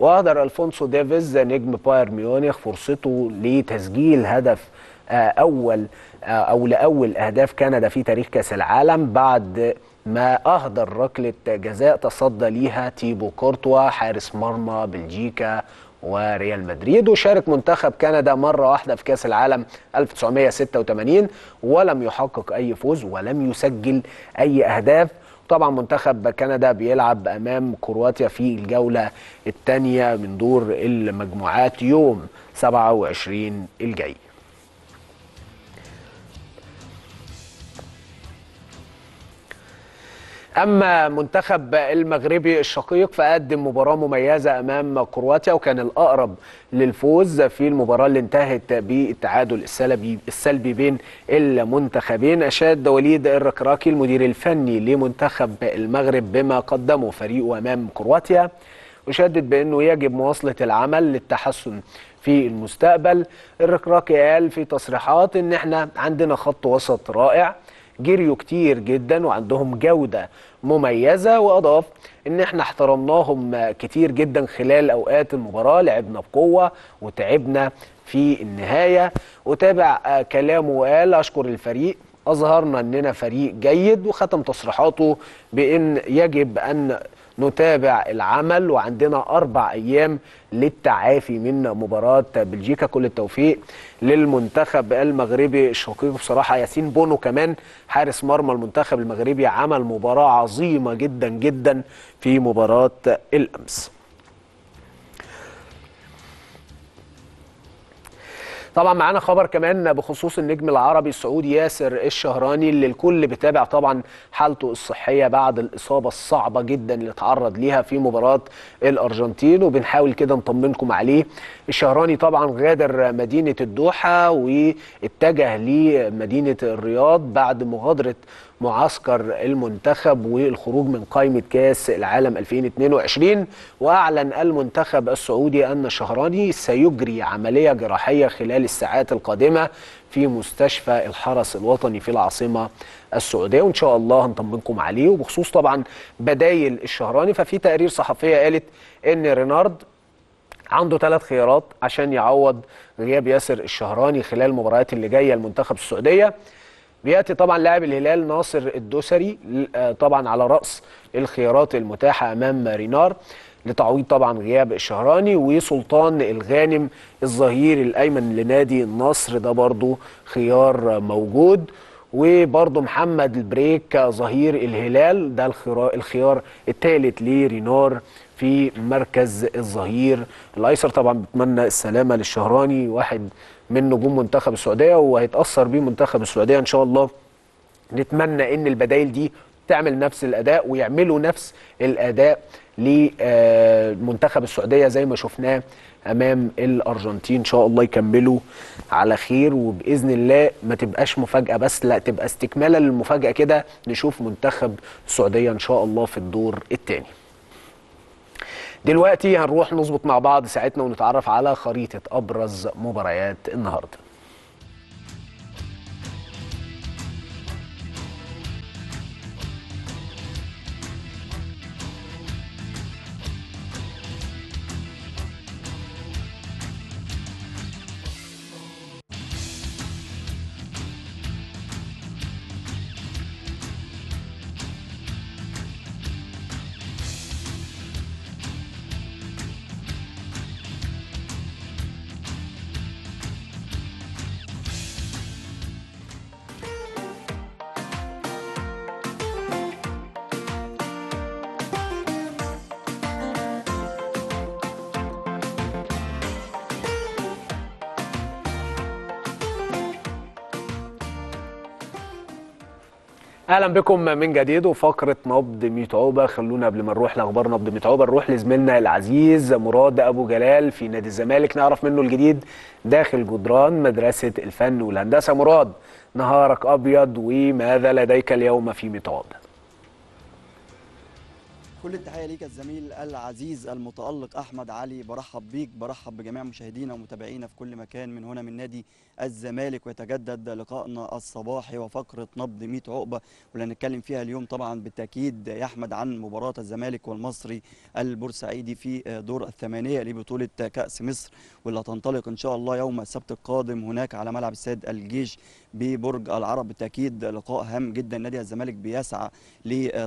واهدر ألفونسو ديفيز نجم بايرن ميونخ فرصته لتسجيل هدف آه، أول آه، أو لأول أهداف كندا في تاريخ كأس العالم بعد ما أهدر ركلة جزاء تصدى ليها تيبو كورتوا حارس مرمى بلجيكا وريال مدريد. وشارك منتخب كندا مرة واحدة في كأس العالم 1986 ولم يحقق أي فوز ولم يسجل أي أهداف. طبعا منتخب كندا بيلعب أمام كرواتيا في الجولة الثانية من دور المجموعات يوم 27 الجاي. أما منتخب المغربي الشقيق فقدم مباراة مميزة أمام كرواتيا وكان الأقرب للفوز في المباراة اللي انتهت بالتعادل السلبي السلبي بين المنتخبين. أشاد وليد الركراكي المدير الفني لمنتخب المغرب بما قدمه فريقه أمام كرواتيا وشدد بأنه يجب مواصلة العمل للتحسن في المستقبل. الركراكي قال في تصريحات إن إحنا عندنا خط وسط رائع جريوا كتير جدا وعندهم جودة مميزة وأضاف إن إحنا احترمناهم كتير جدا خلال أوقات المباراة. لعبنا بقوة وتعبنا في النهاية. وتابع كلامه وقال أشكر الفريق أظهرنا أننا فريق جيد وختم تصريحاته بأن يجب أن نتابع العمل وعندنا أربع أيام للتعافي من مباراة بلجيكا. كل التوفيق للمنتخب المغربي. الشقيق بصراحة ياسين بونو كمان حارس مرمى المنتخب المغربي عمل مباراة عظيمة جدا جدا في مباراة الأمس. طبعا معانا خبر كمان بخصوص النجم العربي السعودي ياسر الشهراني اللي الكل بيتابع طبعا حالته الصحية بعد الإصابة الصعبة جدا اللي اتعرض ليها في مباراة الأرجنتين وبنحاول كده نطمنكم عليه. الشهراني طبعا غادر مدينة الدوحة واتجه لمدينة الرياض بعد مغادرة معسكر المنتخب والخروج من قائمة كاس العالم 2022 وأعلن المنتخب السعودي أن الشهراني سيجري عملية جراحية خلال الساعات القادمة في مستشفى الحرس الوطني في العاصمة السعودية. وإن شاء الله هنطمنكم عليه. وبخصوص طبعا بدايل الشهراني ففي تقرير صحفية قالت أن رينارد عنده ثلاث خيارات عشان يعوض غياب ياسر الشهراني خلال المباريات اللي جاية لمنتخب السعودية. بيأتي طبعا لاعب الهلال ناصر الدوسري آه، طبعا على رأس الخيارات المتاحة أمام رينار لتعويض طبعا غياب الشهراني وسلطان الغانم الظهير الأيمن لنادي النصر ده برضو خيار موجود. وبرضه محمد البريك ظهير الهلال ده الخيار الثالث لرينار في مركز الظهير. الأيسر طبعا بتمنى السلامة للشهراني واحد من نجوم منتخب السعودية وهيتأثر بيه منتخب السعودية إن شاء الله. نتمنى إن البدائل دي تعمل نفس الأداء ويعملوا نفس الأداء لمنتخب السعودية زي ما شفناه أمام الأرجنتين. إن شاء الله يكملوا على خير وبإذن الله ما تبقاش مفاجأة بس لا تبقى استكمالا للمفاجأة كده نشوف منتخب السعودية إن شاء الله في الدور الثاني دلوقتي هنروح نظبط مع بعض ساعتنا ونتعرف على خريطة أبرز مباريات النهاردة. أهلا بكم من جديد وفقرة نبض 100 عقبه خلونا قبل ما نروح لأخبار نبض 100 عقبه نروح لزميلنا العزيز مراد أبو جلال في نادي الزمالك. نعرف منه الجديد داخل جدران مدرسة الفن والهندسة. مراد نهارك أبيض وماذا لديك اليوم في 100 عقبه كل التحية ليك الزميل العزيز المتألق أحمد علي. برحب بيك برحب بجميع مشاهدينا ومتابعينا في كل مكان من هنا من نادي الزمالك. ويتجدد لقائنا الصباحي وفقرة نبض 100 عقبة واللي هنتكلم فيها اليوم طبعا بالتأكيد يا أحمد عن مباراة الزمالك والمصري البورسعيدي في دور الثمانية لبطولة كأس مصر واللي هتنطلق إن شاء الله يوم السبت القادم هناك على ملعب استاد الجيش ببرج العرب بالتأكيد لقاء هام جدا. نادي الزمالك بيسعى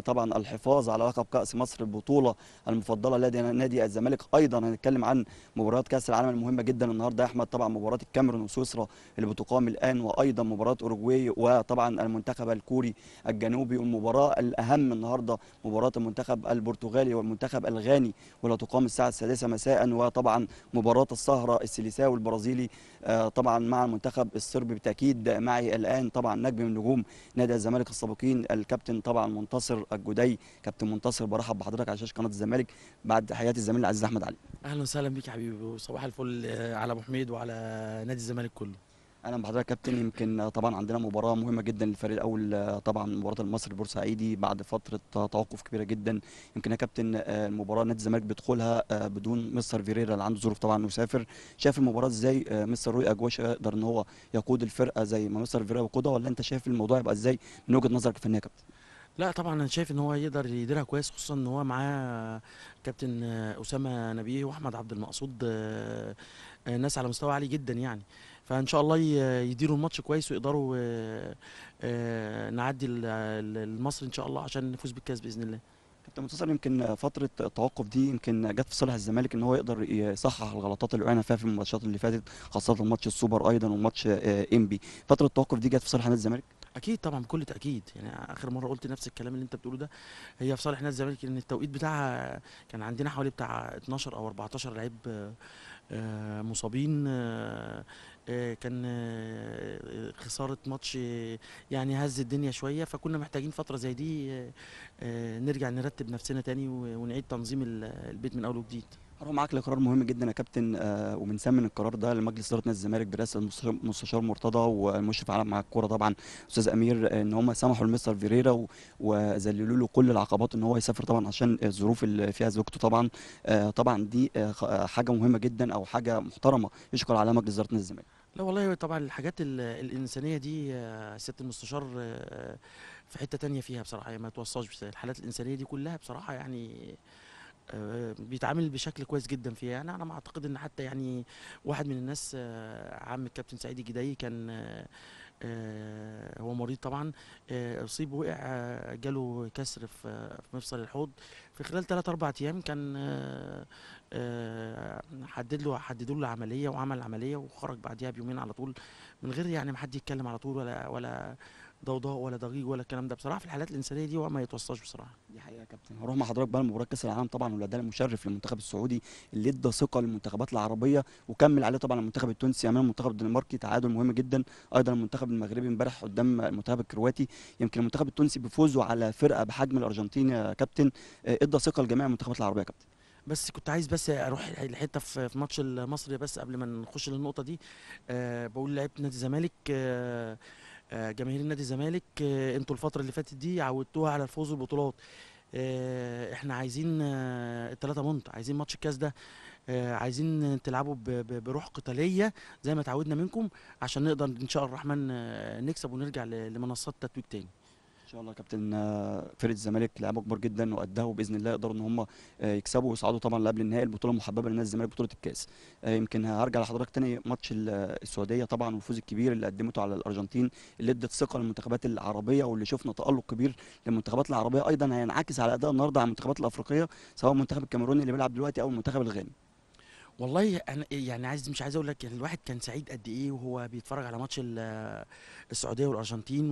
طبعا الحفاظ على لقب كأس مصر البطولة المفضلة لدى نادي الزمالك أيضا. هنتكلم عن مباراة كأس العالم المهمة جدا النهارده يا أحمد. طبعا مباراة الكاميرون وسويسرا اللي بتقام الآن وأيضا مباراة اوروجواي وطبعا المنتخب الكوري الجنوبي. والمباراة الأهم النهارده مباراة المنتخب البرتغالي والمنتخب الغاني واللي تقام الساعة السادسة مساء. وطبعا مباراة السهرة السيليساوي البرازيلي طبعا مع المنتخب الصربي بالتأكيد معي الآن طبعا نجم من نجوم نادي الزمالك السابقين الكابتن طبعا منتصر الجدي كابتن منتصر برحب بحضرتك على شاشة قناة الزمالك بعد تحياتي الزميل العزيز أحمد علي. أهلا وسهلا بيك يا حبيبي وصباح الفل على ابو حميد وعلى نادي الزمالك كله. أهلا بحضرتك كابتن يمكن طبعا عندنا مباراة مهمة جدا للفريق الأول طبعا مباراة المصري البورسعيدي بعد فترة توقف كبيرة جدا. يمكن يا كابتن المباراة نادي الزمالك بيدخلها بدون مستر فيريرا اللي عنده ظروف طبعا مسافر شايف المباراة إزاي؟ مستر روي اجواشا يقدر إن هو يقود الفرقة زي ما مستر فيريرا بيقودها ولا أنت شايف الموضوع يبقى إزاي من وجهة نظرك الفنية يا كابتن؟ لا طبعا أنا شايف إن هو يقدر يديرها كويس خصوصا إن هو معاه كابتن أسامة نبيه وأحمد عبد المقصود ناس على مستوى عالي جدا يعني. فإن شاء الله يديروا الماتش كويس ويقدروا نعدي المصري إن شاء الله عشان نفوز بالكاس بإذن الله. كابتن منتصر يمكن فترة التوقف دي يمكن جت في صالح الزمالك إن هو يقدر يصحح الغلطات اللي وقعنا فيها في الماتشات اللي فاتت خاصة ماتش السوبر أيضا وماتش إنبي. فترة التوقف دي جت في صالح نادي الزمالك؟ أكيد طبعا بكل تأكيد. يعني آخر مرة قلت نفس الكلام اللي أنت بتقوله ده. هي في صالح نادي الزمالك لأن التوقيت بتاعها كان عندنا حوالي بتاع 12 أو 14 لعيب مصابين كان خسارة ماتش يعني هز الدنيا شوية فكنا محتاجين فترة زي دي نرجع نرتب نفسنا تاني ونعيد تنظيم البيت من أول وجديد. هروح معاك لقرار مهم جدا يا كابتن آه وبنسمن القرار ده لمجلس إدارة نادي الزمالك برئاسة المستشار مرتضى والمشرف على مع الكورة طبعا أستاذ أمير آه إن هم سمحوا لمستر فيريرا وذللوا له كل العقبات إن هو يسافر طبعا عشان الظروف اللي فيها زوجته طبعا. آه طبعا دي آه حاجة مهمة جدا أو حاجة محترمة يشكر عليها مجلس إدارة نادي الزمالك. لا والله طبعا الحاجات الإنسانية دي سيادة المستشار في حتة تانية فيها بصراحة ما توصاش الحالات الإنسانية دي كلها بصراحة يعني بيتعامل بشكل كويس جدا فيها. يعني أنا أعتقد إن حتى يعني واحد من الناس عم الكابتن سعيد الجداي كان هو مريض طبعا إصيب وقع جاله كسر في مفصل الحوض. في خلال 3 4 أيام كان حدد له حددوا له عمليه وعمل عمليه وخرج بعديها بيومين على طول من غير يعني ما حد يتكلم على طول ولا ولا ضوضاء ولا ضجيج ولا الكلام ده. بصراحة في الحالات الإنسانية دي هو ما يتوصاش بصراحة. دي حقيقة يا كابتن. هروح مع حضرتك بقى لمباراه كاس العالم طبعا والاداء المشرف للمنتخب السعودي اللي ادى ثقة للمنتخبات العربية وكمل عليه طبعا المنتخب التونسي أمام المنتخب الدنماركي. تعادل مهم جدا. أيضا المنتخب المغربي امبارح قدام المنتخب الكرواتي. يمكن المنتخب التونسي بفوزه على فرقة بحجم الأرجنتين يا كابتن ادى ثقة لجميع المنتخبات العربية يا كابتن. بس كنت عايز بس أروح لحتة في ماتش المصري بس قبل ما نخش للنقطة دي. أه بقول لعيبة نادي الزمالك أه جماهير نادي الزمالك أنتوا الفترة اللي فاتت دي عودتوها على الفوز بالبطولات. إحنا عايزين الثلاثه منت عايزين ماتش الكاس ده عايزين تلعبوا بروح قتالية زي ما تعودنا منكم عشان نقدر إن شاء الله الرحمن نكسب ونرجع لمنصات تتويج تاني. ان شاء الله كابتن فرقه الزمالك لعبوا كبار جدا واداوا باذن الله يقدروا إن هم يكسبوا ويصعدوا طبعا لقبل النهائي البطولة المحببة لنادي الزمالك بطولة الكاس. يمكن هرجع لحضرتك تاني ماتش السعودية طبعا والفوز الكبير اللي قدمته على الأرجنتين اللي ادت ثقة للمنتخبات العربية واللي شفنا تألق كبير للمنتخبات العربية أيضا هينعكس على أداء النهارده على المنتخبات الأفريقية سواء المنتخب الكاميروني اللي بيلعب دلوقتي أو المنتخب الغاني والله أنا يعني عايز مش عايز أقول لك يعني الواحد كان سعيد قد إيه وهو بيتفرج على ماتش السعودية والأرجنتين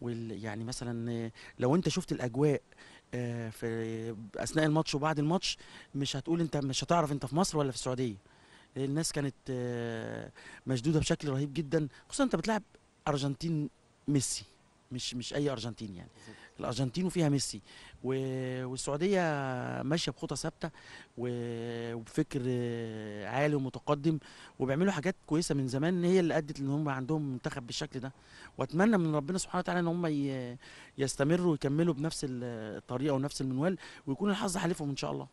وال يعني مثلا لو أنت شفت الأجواء في أثناء الماتش وبعد الماتش مش هتقول أنت مش هتعرف أنت في مصر ولا في السعودية. الناس كانت مشدودة بشكل رهيب جدا خصوصا أنت بتلعب أرجنتين ميسي مش مش أي أرجنتين يعني. الأرجنتين وفيها ميسي. والسعودية ماشية بخطى ثابتة وبفكر عالي ومتقدم وبيعملوا حاجات كويسة من زمان هي اللي أدت إن هم عندهم منتخب بالشكل ده. وأتمنى من ربنا سبحانه وتعالى إن هم يستمروا ويكملوا بنفس ال- الطريقة ونفس المنوال ويكون الحظ حالفهم إن شاء الله.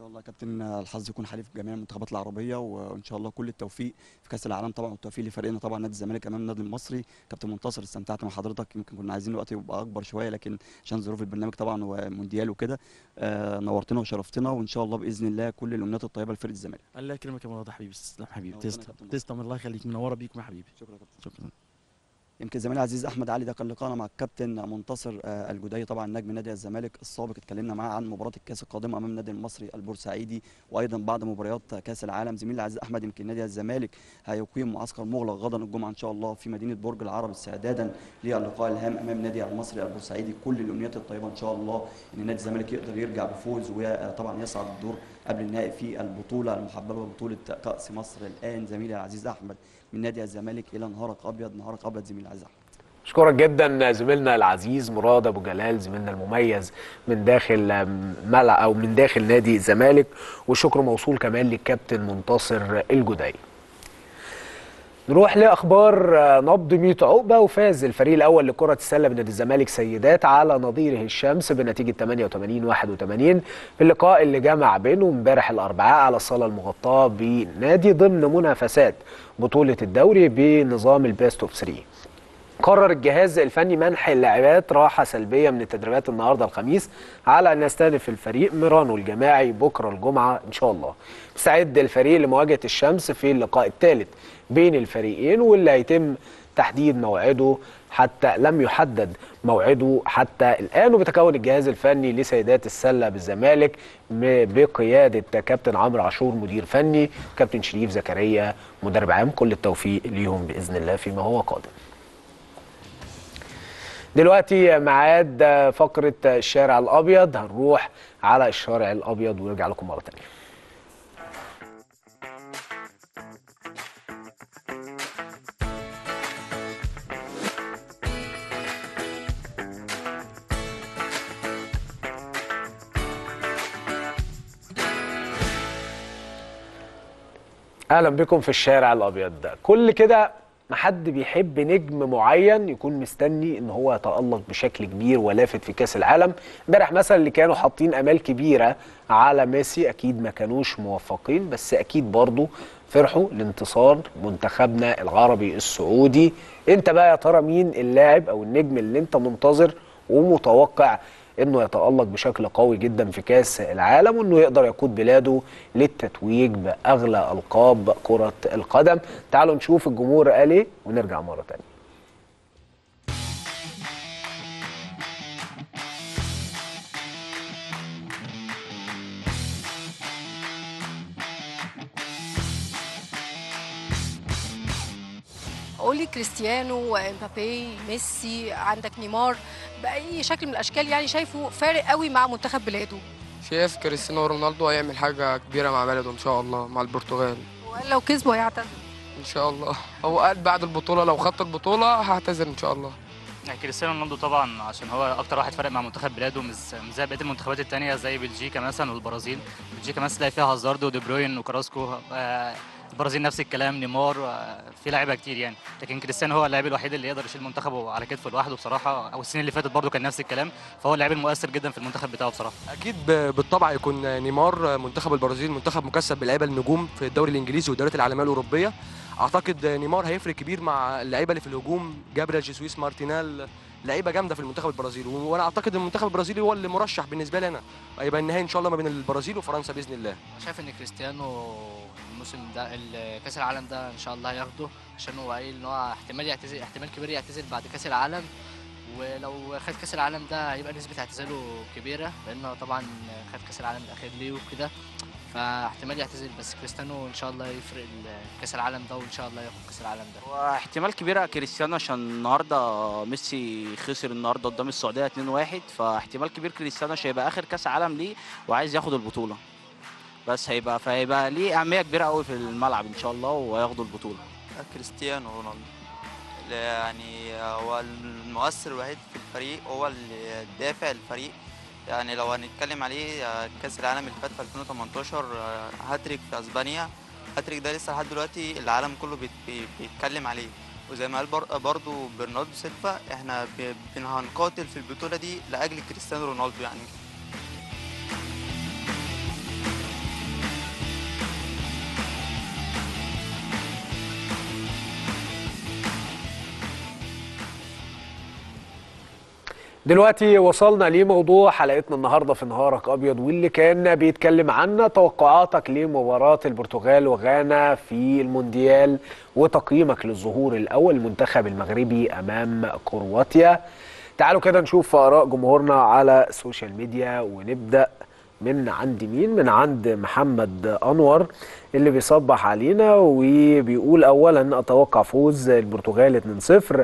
شاء الله يا كابتن الحظ يكون حليف جميع المنتخبات العربية وإن شاء الله كل التوفيق في كأس العالم طبعا والتوفيق لفريقنا طبعا نادي الزمالك أمام النادي المصري. كابتن منتصر استمتعت مع حضرتك يمكن كنا عايزين الوقت يبقى أكبر شوية لكن عشان ظروف البرنامج طبعا ومونديال وكده آه نورتنا وشرفتنا وإن شاء الله بإذن الله كل الأمنيات الطيبة لفريق الزمالك. الله يكرمك يا مراد حبيبي تسلم حبيبي تسلم. تسلم الله يخليك منوره بيكم يا حبيبي. شكرا كابتن. شكرا. يمكن زميلي العزيز أحمد علي ده كان لقاءنا مع الكابتن منتصر آه، الجدي طبعا نجم نادي الزمالك السابق اتكلمنا معاه عن مباراة الكاس القادمه أمام النادي المصري البورسعيدي وأيضا بعد مباريات كاس العالم. زميلي العزيز أحمد يمكن نادي الزمالك هيقيم معسكر مغلق غدا الجمعة إن شاء الله في مدينة برج العرب استعدادا للقاء الهام أمام نادي المصري البورسعيدي. كل الأمنيات الطيبة إن شاء الله إن نادي الزمالك يقدر يرجع بفوز وطبعا يصعد الدور قبل النهائي في البطولة المحببة بطوله كأس مصر الآن. زميلي العزيز أحمد من نادي الزمالك إلى نهارك أبيض نهارك أبيض زميلي العزيز احمد أشكرك جدا زميلنا العزيز مراد أبو جلال زميلنا المميز من داخل ملع أو من داخل نادي الزمالك والشكر موصول كمان للكابتن منتصر الجدي نروح لأخبار نبض 100 عقبة وفاز الفريق الأول لكرة السلة بنادي الزمالك سيدات على نظيره الشمس بنتيجة 88 81 في اللقاء اللي جمع بينه امبارح الأربعاء على الصاله المغطاة بنادي ضمن منافسات بطولة الدوري بنظام البيست أوف 3 قرر الجهاز الفني منح اللاعبات راحة سلبية من التدريبات النهاردة الخميس على أن يستهدف الفريق ميرانو الجماعي بكرة الجمعة إن شاء الله. مستعد الفريق لمواجهة الشمس في اللقاء الثالث. بين الفريقين واللي هيتم تحديد موعده حتى لم يحدد موعده حتى الآن وبتكون الجهاز الفني لسيدات السلة بالزمالك بقيادة كابتن عمرو عاشور مدير فني كابتن شريف زكريا مدرب عام. كل التوفيق ليهم بإذن الله فيما هو قادم. دلوقتي ميعاد فقرة الشارع الأبيض. هنروح على الشارع الأبيض ونرجع لكم مرة تانية. أهلا بكم في الشارع الأبيض كل كده ما حد بيحب نجم معين يكون مستني إن هو يتألق بشكل كبير ولافت في كأس العالم. امبارح مثلا اللي كانوا حاطين أمال كبيرة على ميسي أكيد ما كانوش موفقين بس أكيد برضو فرحوا لانتصار منتخبنا العربي السعودي. أنت بقى يا ترى مين اللاعب أو النجم اللي أنت منتظر ومتوقع إنه يتألق بشكل قوي جدا في كأس العالم وإنه يقدر يقود بلاده للتتويج بأغلى ألقاب كرة القدم. تعالوا نشوف الجمهور قال إيه ونرجع مرة تانية. قولي كريستيانو امبابي ميسي عندك نيمار. بأي شكل من الأشكال يعني شايفه فارق قوي مع منتخب بلاده؟ شايف كريستيانو رونالدو هيعمل حاجة كبيرة مع بلده إن شاء الله مع البرتغال. وقال لو كسبوا هيعتزل. إن شاء الله. هو قال بعد البطولة لو خدت البطولة هعتزل إن شاء الله. يعني كريستيانو رونالدو طبعا عشان هو أكتر واحد فرق مع منتخب بلاده مش زي بقية المنتخبات التانية زي بلجيكا مثلا والبرازيل. بلجيكا مثلا تلاقي فيها هازارد ودي بروين وكراسكو آه، البرازيل نفس الكلام نيمار في لعيبة كتير يعني. لكن كريستيانو هو اللاعب الوحيد اللي يقدر يشيل منتخبه على كتفه لوحده بصراحة. أو السنين اللي فاتت برده كان نفس الكلام. فهو اللاعب المؤثر جدا في المنتخب بتاعه بصراحة. أكيد بالطبع يكون نيمار منتخب البرازيل منتخب مكدس بلعيبة النجوم في الدوري الإنجليزي والدوريات العالمية الأوروبية. أعتقد نيمار هيفرق كبير مع اللعيبة اللي في الهجوم. جابريل جيسويس مارتينيلي لعيبة جامدة في المنتخب البرازيلي. وأنا أعتقد المنتخب البرازيلي هو اللي مرشح بالنسبة لي أنا. هيبقى النهائي إن شاء الله ما بين البرازيل وفرنسا بإذن الله. شايف إن كريستيانو الموسم ده كأس العالم ده إن شاء الله هياخده عشان هو قايل إن هو احتمال يعتزل احتمال كبير يعتزل بعد كأس العالم. ولو خد كأس العالم ده هيبقى نسبة اعتزاله كبيرة لأنه طبعا خد كأس العالم الأخير ليه وكده. فاحتمال يعتزل بس كريستيانو إن شاء الله يفرق كأس العالم ده وإن شاء الله ياخد كأس العالم ده. هو احتمال كبير كريستيانو عشان النهارده ميسي خسر النهارده قدام السعودية 2-1 فاحتمال كبير كريستيانو هيبقى آخر كأس عالم ليه وعايز ياخد البطولة. بس هيبقى فهيبقى ليه أهمية كبيرة قوي في الملعب إن شاء الله وهياخدوا البطولة. كريستيانو رونالدو. يعني هو المؤثر الوحيد في الفريق هو الدافع الفريق. يعني لو هنتكلم عليه آه، كأس العالم اللي فات في 2018 آه، هاتريك في أسبانيا. هاتريك ده لسه لحد دلوقتي العالم كله بيت- بي- بيتكلم عليه. وزي ما قال بر- برضو برناردو سيلفا إحنا هنقاتل في البطولة دي لأجل كريستيانو رونالدو يعني دلوقتي وصلنا لموضوع حلقتنا النهارده في نهارك أبيض واللي كان بيتكلم عنا توقعاتك لمباراة البرتغال وغانا في المونديال وتقييمك للظهور الأول المنتخب المغربي أمام كرواتيا. تعالوا كده نشوف آراء جمهورنا على ال social media ونبدأ من عند مين؟ من عند محمد أنور اللي بيصبح علينا وبيقول اولا أتوقع فوز البرتغال 2-0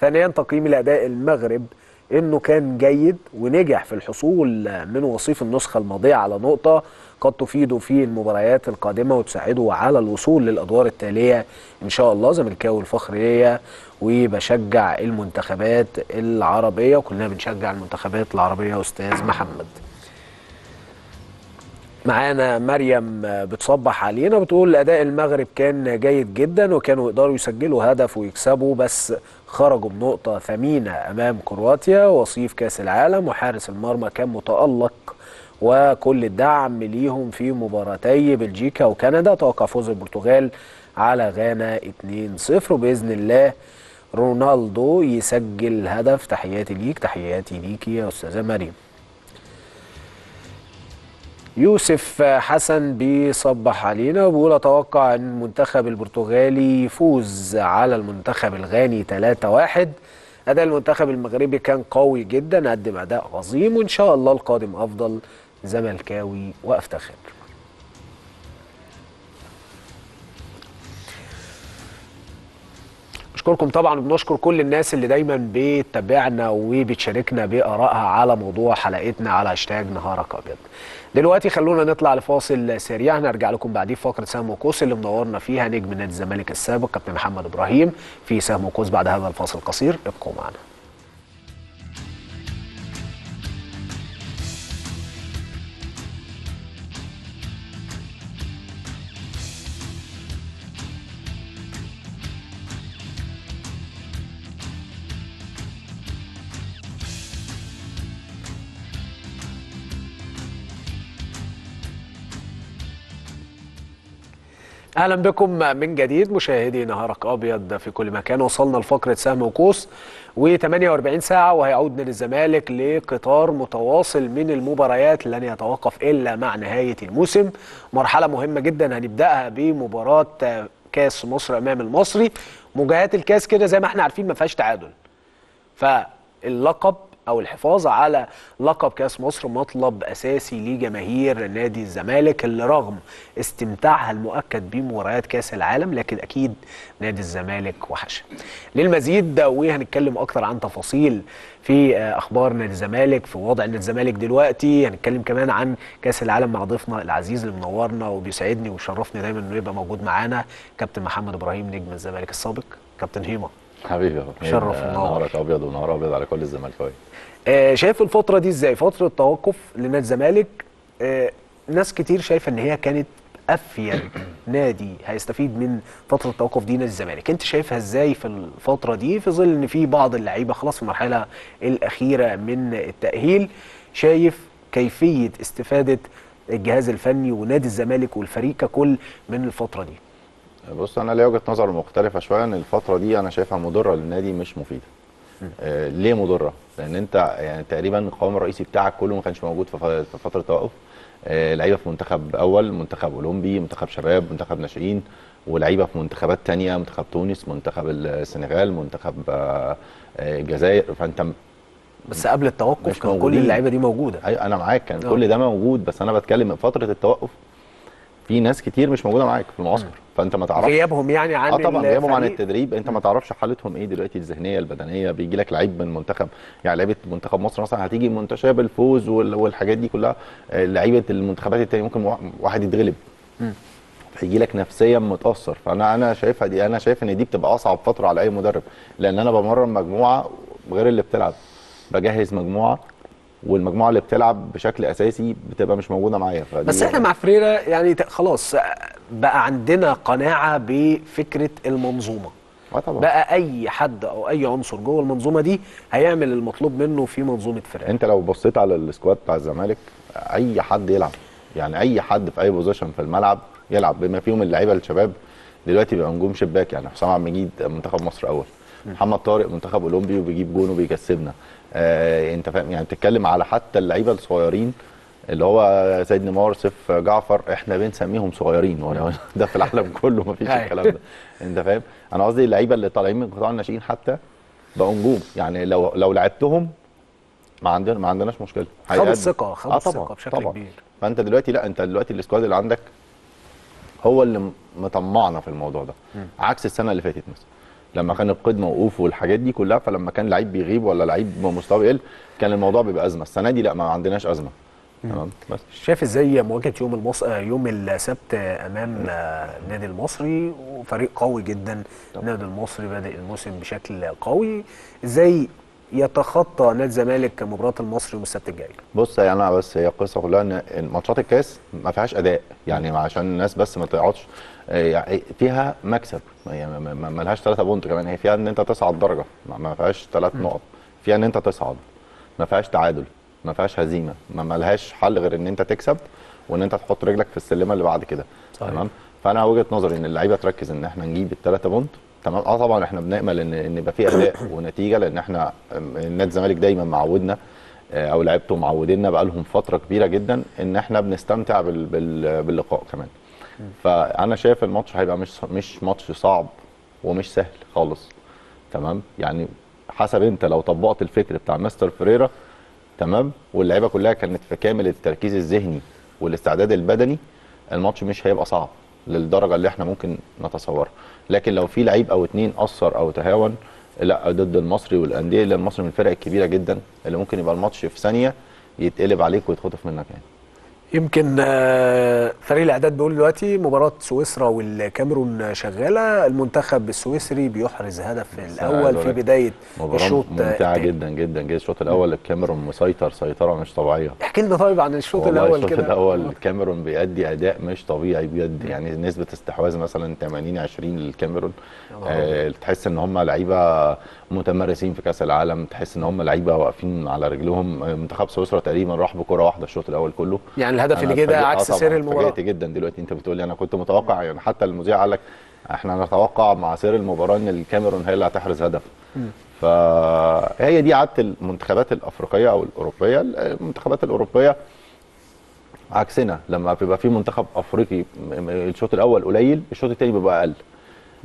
ثانيا تقييم لاداء المغرب إنه كان جيد ونجح في الحصول من وصيف النسخة الماضية على نقطة قد تفيده في المباريات القادمة وتساعده على الوصول للأدوار التالية إن شاء الله زملكاوي الفخر ليا وبشجع المنتخبات العربية وكلنا بنشجع المنتخبات العربية يا أستاذ محمد. معانا مريم بتصبح علينا بتقول أداء المغرب كان جيد جدا وكانوا يقدروا يسجلوا هدف ويكسبوا بس خرجوا بنقطة ثمينة أمام كرواتيا وصيف كأس العالم وحارس المرمى كان متألق وكل الدعم ليهم في مباراتي بلجيكا وكندا. توقع فوز البرتغال على غانا 2-0 وبإذن الله رونالدو يسجل هدف. تحياتي ليك تحياتي ليكي يا أستاذة مريم. يوسف حسن بيصبح علينا وبيقول أتوقع إن المنتخب البرتغالي يفوز على المنتخب الغاني 3-1 أداء المنتخب المغربي كان قوي جدا قدم أداء عظيم وإن شاء الله القادم أفضل زملكاوي وأفتخر. بشكركم طبعا وبنشكر كل الناس اللي دايما بتتابعنا وبتشاركنا بآرائها على موضوع حلقتنا على هاشتاج نهارك أبيض. دلوقتي خلونا نطلع لفاصل سريع هنرجع لكم بعديه فقرة سهم وقوس اللي منورنا فيها نجم نادي الزمالك السابق كابتن محمد إبراهيم في سهم وقوس بعد هذا الفاصل القصير ابقوا معنا. أهلا بكم من جديد مشاهدي نهارك أبيض في كل مكان. وصلنا لفقرة سهم وقوس و48 ساعة وهيعود نادي الزمالك لقطار متواصل من المباريات لن يتوقف إلا مع نهاية الموسم. مرحلة مهمة جدا هنبدأها بمباراة كأس مصر أمام المصري. مواجهات الكأس كده زي ما إحنا عارفين ما فيهاش تعادل. فاللقب أو الحفاظ على لقب كأس مصر مطلب أساسي لجماهير نادي الزمالك اللي رغم استمتاعها المؤكد بمباريات كأس العالم لكن أكيد نادي الزمالك وحش. للمزيد وهنتكلم أكتر عن تفاصيل في أخبار نادي الزمالك في وضع نادي الزمالك دلوقتي. هنتكلم كمان عن كأس العالم مع ضيفنا العزيز اللي منورنا وبيسعدني ويشرفني دايما إنه يبقى موجود معانا كابتن محمد إبراهيم نجم الزمالك السابق. كابتن هيما. حبيبي يا شرف ونور. نهارك أبيض ونهار أبيض على كل الزملكاويه آه، شايف الفترة دي إزاي؟ فترة توقف لنادي الزمالك آه، ناس كتير شايفة إن هي كانت افيد نادي هيستفيد من فترة التوقف دي نادي الزمالك، أنت شايفها إزاي في الفترة دي في ظل إن في بعض اللعيبة خلاص في المرحلة الأخيرة من التأهيل شايف كيفية استفادة الجهاز الفني ونادي الزمالك والفريق ككل من الفترة دي؟ بص أنا ليا وجهة نظر مختلفة شوية إن الفترة دي أنا شايفها مضرة للنادي مش مفيدة. آه ليه مضرة؟ لأن أنت يعني تقريبا القوام الرئيسي بتاعك كله ما كانش موجود في فترة توقف. آه لعيبة في منتخب أول منتخب أولمبي منتخب شباب منتخب ناشئين ولعيبة في منتخبات تانية منتخب تونس منتخب السنغال منتخب آه، آه، الجزائر. فأنت بس قبل التوقف كان كل موجودين. اللعيبة دي موجودة. أيوه أنا معاك كان آه. كل ده موجود بس أنا بتكلم فترة التوقف. في ناس كتير مش موجودة معاك في المعسكر فأنت ما تعرفش. غيابهم يعني عن آه طبعا غيابهم عن. التدريب. أنت ما تعرفش حالتهم إيه دلوقتي الذهنية البدنية. بيجي لك لعيب من منتخب يعني لعيبة منتخب مصر مثلا هتيجي منتشرة الفوز وال- والحاجات دي كلها. آه، لعيبة المنتخبات التانية ممكن وا- واحد يتغلب. هيجي لك نفسيا متأثر. فأنا أنا شايفها دي أنا شايف إن دي بتبقى أصعب فترة على أي مدرب. لأن أنا بمرن مجموعة غير اللي بتلعب. بجهز مجموعة والمجموعة اللي بتلعب بشكل أساسي بتبقى مش موجودة معايا بس إحنا مع فريرة يعني خلاص بقى عندنا قناعة بفكرة المنظومة. آه طبعا. بقى أي حد أو أي عنصر جوه المنظومة دي هيعمل المطلوب منه في منظومة فرقه أنت لو بصيت على ال squad بتاع الزمالك أي حد يلعب يعني أي حد في أي position في الملعب يلعب بما فيهم اللعيبة الشباب. دلوقتي بقى نجوم شباك يعني حسام عبد المجيد منتخب مصر أول محمد طارق منتخب أولمبي وبيجيب جون وبيكسبنا. آه انت فاهم؟ يعني بتتكلم على حتى اللعيبة الصغيرين اللي هو سيد نيمار سيف جعفر إحنا بنسميهم صغيرين ولا ده في العالم كله مفيش أيوة. الكلام ده. انت فاهم؟ أنا قصدي اللعيبة اللي طالعين من قطاع الناشئين حتى بقوا نجوم. يعني لو لو لعبتهم ما عندنا ما عندناش مشكلة. هيأدوا. الثقه آه طبعاً، الثقه بشكل طبعاً. كبير. فانت دلوقتي لا انت دلوقتي ال squad اللي عندك هو اللي م- مطمعنا في الموضوع ده. عكس السنة اللي فاتت مثلا. لما كان القيد موقوف والحاجات دي كلها فلما كان لعيب بيغيب ولا لعيب مستواه يقل كان الموضوع بيبقى أزمة. السنة دي لا ما عندناش أزمة. تمام؟ بس. شايف إزاي مواجهة يوم المص... يوم السبت أمام النادي المصري؟ وفريق قوي جدا. النادي المصري بادئ الموسم بشكل قوي. إزاي يتخطى نادي الزمالك مباراة المصري يوم السبت الجاي؟ بص يعني أنا بس هي القصة كلها إن ماتشات الكاس ما فيهاش أداء. يعني عشان الناس بس ما تقعدش. فيها مكسب. يعني ما- ما ما لهاش 3 بونت كمان. هي فيها إن أنت تصعد درجة. ما- فيهاش 3 نقط. فيها إن أنت تصعد. ما فيهاش تعادل. ما فيهاش هزيمة. ما ما لهاش حل غير إن أنت تكسب وإن أنت تحط رجلك في السلمة اللي بعد كده. تمام؟ فأنا وجهة نظري إن اللعيبة تركز إن إحنا نجيب الثلاثه بونت. تمام؟ آه طبعا إحنا بنأمل ان إن يبقى في أداء ونتيجة لأن إحنا نادي الزمالك دايما معودنا آه، أو لعيبته معودينا بقى لهم فترة كبيرة جدا إن إحنا بنستمتع بال بال باللقاء كمان. فأنا شايف الماتش هيبقى مش مش ماتش صعب ومش سهل خالص. تمام؟ يعني حسب انت لو طبقت الفكر بتاع مستر فريرا تمام؟ واللعيبة كلها كانت في كامل التركيز الذهني والاستعداد البدني الماتش مش هيبقى صعب للدرجة اللي إحنا ممكن نتصورها. لكن لو في لعيب أو اتنين أثر أو تهاون لا ضد المصري والأندية اللي المصري من الفرق الكبيرة جدا اللي ممكن يبقى الماتش في ثانية يتقلب عليك ويتخطف منك يعني. يمكن آه، فريق الأعداد بيقول دلوقتي مباراة سويسرا والكاميرون شغالة المنتخب السويسري بيحرز هدف الأول في بداية الشوط ممتعة التاني. جدا جدا جدا. الشوط الأول الكاميرون مسيطر سيطرة مش طبيعية. احكي لنا طيب عن الشوط الأول الشوط كده. الأول الكاميرون بيأدي أداء مش طبيعي بجد. يعني نسبة استحواذ مثلا 80 20 للكاميرون. آه تحس إن هم لعيبة متمرسين في كأس العالم. تحس إن هم لعيبة واقفين على رجلهم. آه، منتخب سويسرا تقريبا راح بكرة واحدة الشوط الأول كله. يعني الهدف اللي جه ده آه عكس سير المباراة. اتفاجئت جدا دلوقتي. أنت بتقول لي أنا كنت متوقع يعني حتى المذيع قال لك إحنا نتوقع مع سير المباراة إن الكاميرون هي اللي هتحرز هدف. فهي دي عادة المنتخبات الأفريقية أو الأوروبية. المنتخبات الأوروبية عكسنا. لما بيبقى في منتخب أفريقي الشوط الأول قليل الشوط الثاني بيبقى أقل.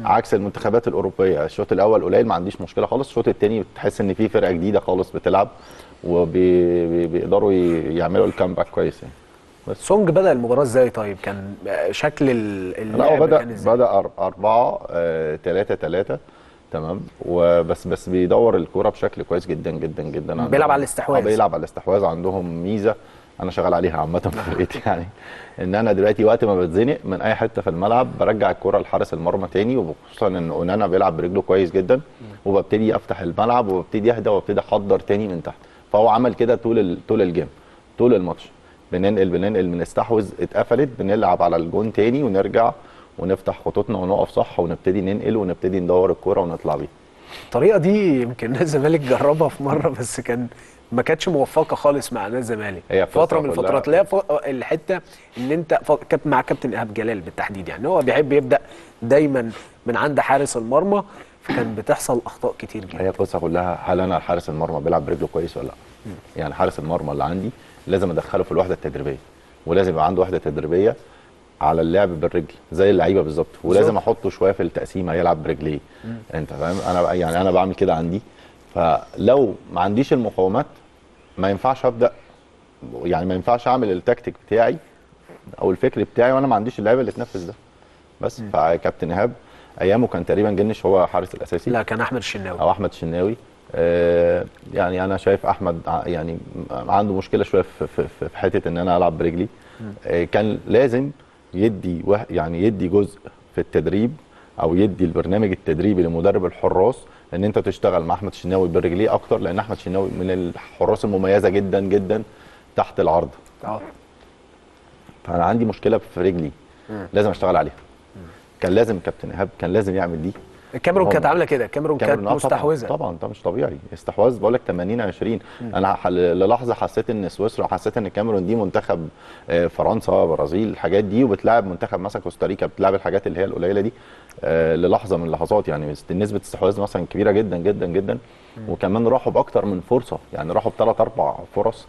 عكس المنتخبات الأوروبية. الشوط الأول قليل ما عنديش مشكلة خالص. الشوط الثاني بتحس إن في فرقة جديدة خالص بتلعب وبيقدروا يعملوا الكامباك كويس يعني. سونج بدأ المباراة إزاي طيب؟ كان شكل لا اللعب بدا كان إزاي؟ بدأ أر- أربعة آه، تلاتة تلاتة تمام. وبس بس بيدور الكورة بشكل كويس جدا جدا جدا بيلعب على الاستحواذ. آه، بيلعب على الاستحواذ. عندهم ميزة أنا شغال عليها عامة في فرقتي يعني. إن أنا دلوقتي وقت ما بتزنق من أي حتة في الملعب برجع الكورة لحارس المرمى تاني وخصوصا إن أونانا بيلعب برجله كويس جدا وببتدي أفتح الملعب وببتدي أهدى وابتدي أحضر تاني من تحت. فهو عمل كده طول طول الجيم طول الماتش. بننقل بننقل بنستحوذ اتقفلت بنلعب على الجون تاني ونرجع ونفتح خطوطنا ونقف صح ونبتدي ننقل ونبتدي ندور الكورة ونطلع بيها. الطريقة دي يمكن نادي الزمالك جربها في مرة بس كان ما كانتش موفقة خالص مع نادي الزمالك فترة من الفترات لا ف... الحتة إن أنت مع كابتن إيهاب جلال بالتحديد يعني. هو بيحب يبدأ دايما من عند حارس المرمى فكان بتحصل أخطاء كتير جدا. هي القصة كلها هل أنا حارس المرمى بيلعب برجله كويس ولا لأ؟ يعني حارس المرمى اللي عندي لازم ادخله في الوحده التدريبيه ولازم يبقى عنده وحده تدريبيه على اللعب بالرجل زي اللعيبه بالظبط ولازم احطه شوية في التقسيمه يلعب برجليه. انت فاهم؟ أنا يعني أنا بعمل كده عندي. فلو ما عنديش المقاومات ما ينفعش ابدا يعني ما ينفعش اعمل التكتيك بتاعي أو الفكر بتاعي وأنا ما عنديش اللعيبه اللي تنفذ ده. بس فكابتن إيهاب أيامه كان تقريبا جنش هو حارس الأساسي. لا كان أحمد الشناوي. أو أحمد الشناوي. يعني أنا شايف أحمد يعني عنده مشكلة شوية في في في- حتة إن أنا ألعب برجلي. آه، كان لازم يدي يعني يدي جزء في التدريب أو يدي البرنامج التدريبي لمدرب الحراس إن أنت تشتغل مع أحمد الشناوي برجليه أكتر لأن أحمد الشناوي من الحراس المميزة جدا جدا تحت العرض. آه. فأنا عندي مشكلة في رجلي. لازم أشتغل عليها. كان لازم كابتن إيهاب كان لازم يعمل دي. الكاميرون كانت عاملة كده. الكاميرون كانت آه طبعاً- مستحوذة. طبعا ده مش طبيعي. استحواذ بقول لك 80 20 مم. أنا للحظة حسيت إن سويسرا حسيت إن الكاميرون دي منتخب آه، فرنسا برازيل الحاجات دي وبتلاعب منتخب مثلا كوستاريكا بتلاعب الحاجات اللي هي القليلة دي آه، للحظة من اللحظات. يعني نسبة استحواذ مثلا كبيرة جدا جدا جدا. وكمان راحوا بأكتر من فرصة. يعني راحوا بثلاث أربع فرص.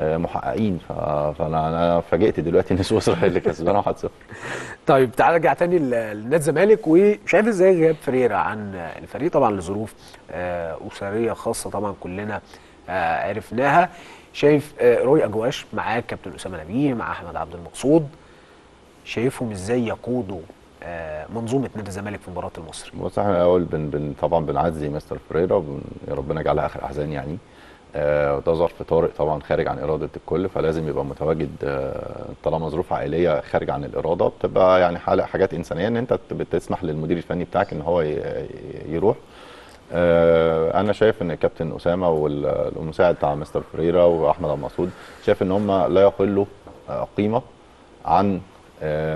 محققين. فانا أنا فاجئت دلوقتي إن سويسرا اللي كسبانه 1-0 طيب تعال نرجع تاني لنادي الزمالك وشايف إزاي غياب فريرة عن الفريق؟ طبعا لظروف آه، أسرية خاصة طبعا كلنا آه، عرفناها. شايف آه، روي أجواش معاه كابتن أسامة نبيه مع أحمد عبد المقصود. شايفهم إزاي يقودوا منظومة نادي الزمالك في مباراة المصري؟ بص إحنا الأول بن بن طبعا بنعزي مستر فريرا يا ربنا يجعلها آخر أحزان يعني. آه، ده ظرف طارئ طبعا خارج عن إرادة الكل فلازم يبقى متواجد آه، طالما ظروف عائلية خارج عن الإرادة بتبقى يعني حالة حاجات إنسانية إن أنت بت- بتسمح للمدير الفني بتاعك إن هو يروح. آه، أنا شايف إن الكابتن أسامة والمساعد بتاع مستر فريرا وأحمد عبد المقصود شايف إن هم لا يقلوا قيمة عن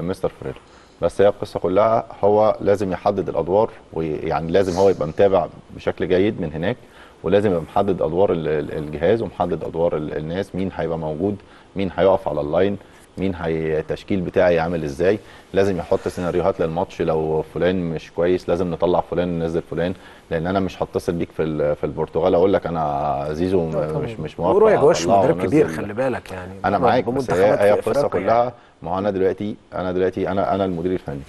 مستر فريرا بس هي القصة كلها هو لازم يحدد الأدوار ويعني لازم هو يبقى متابع بشكل جيد من هناك. ولازم يبقى محدد أدوار ال- ال- الجهاز ومحدد أدوار ال- الناس مين هيبقى موجود مين هيقف على ال line مين هي التشكيل بتاعي عامل إزاي. لازم يحط سيناريوهات للماتش لو فلان مش كويس لازم نطلع فلان ننزل فلان لأن أنا مش هتصل بيك في في البرتغال. أقول لك أنا زيزو م- مش مش موافق أجواش أطلعه مدرب كبير. خلي بالك يعني. أنا معاك بس هي هي القصة كلها يعني. ما هو أنا دلوقتي أنا دلوقتي أنا أنا المدير الفني.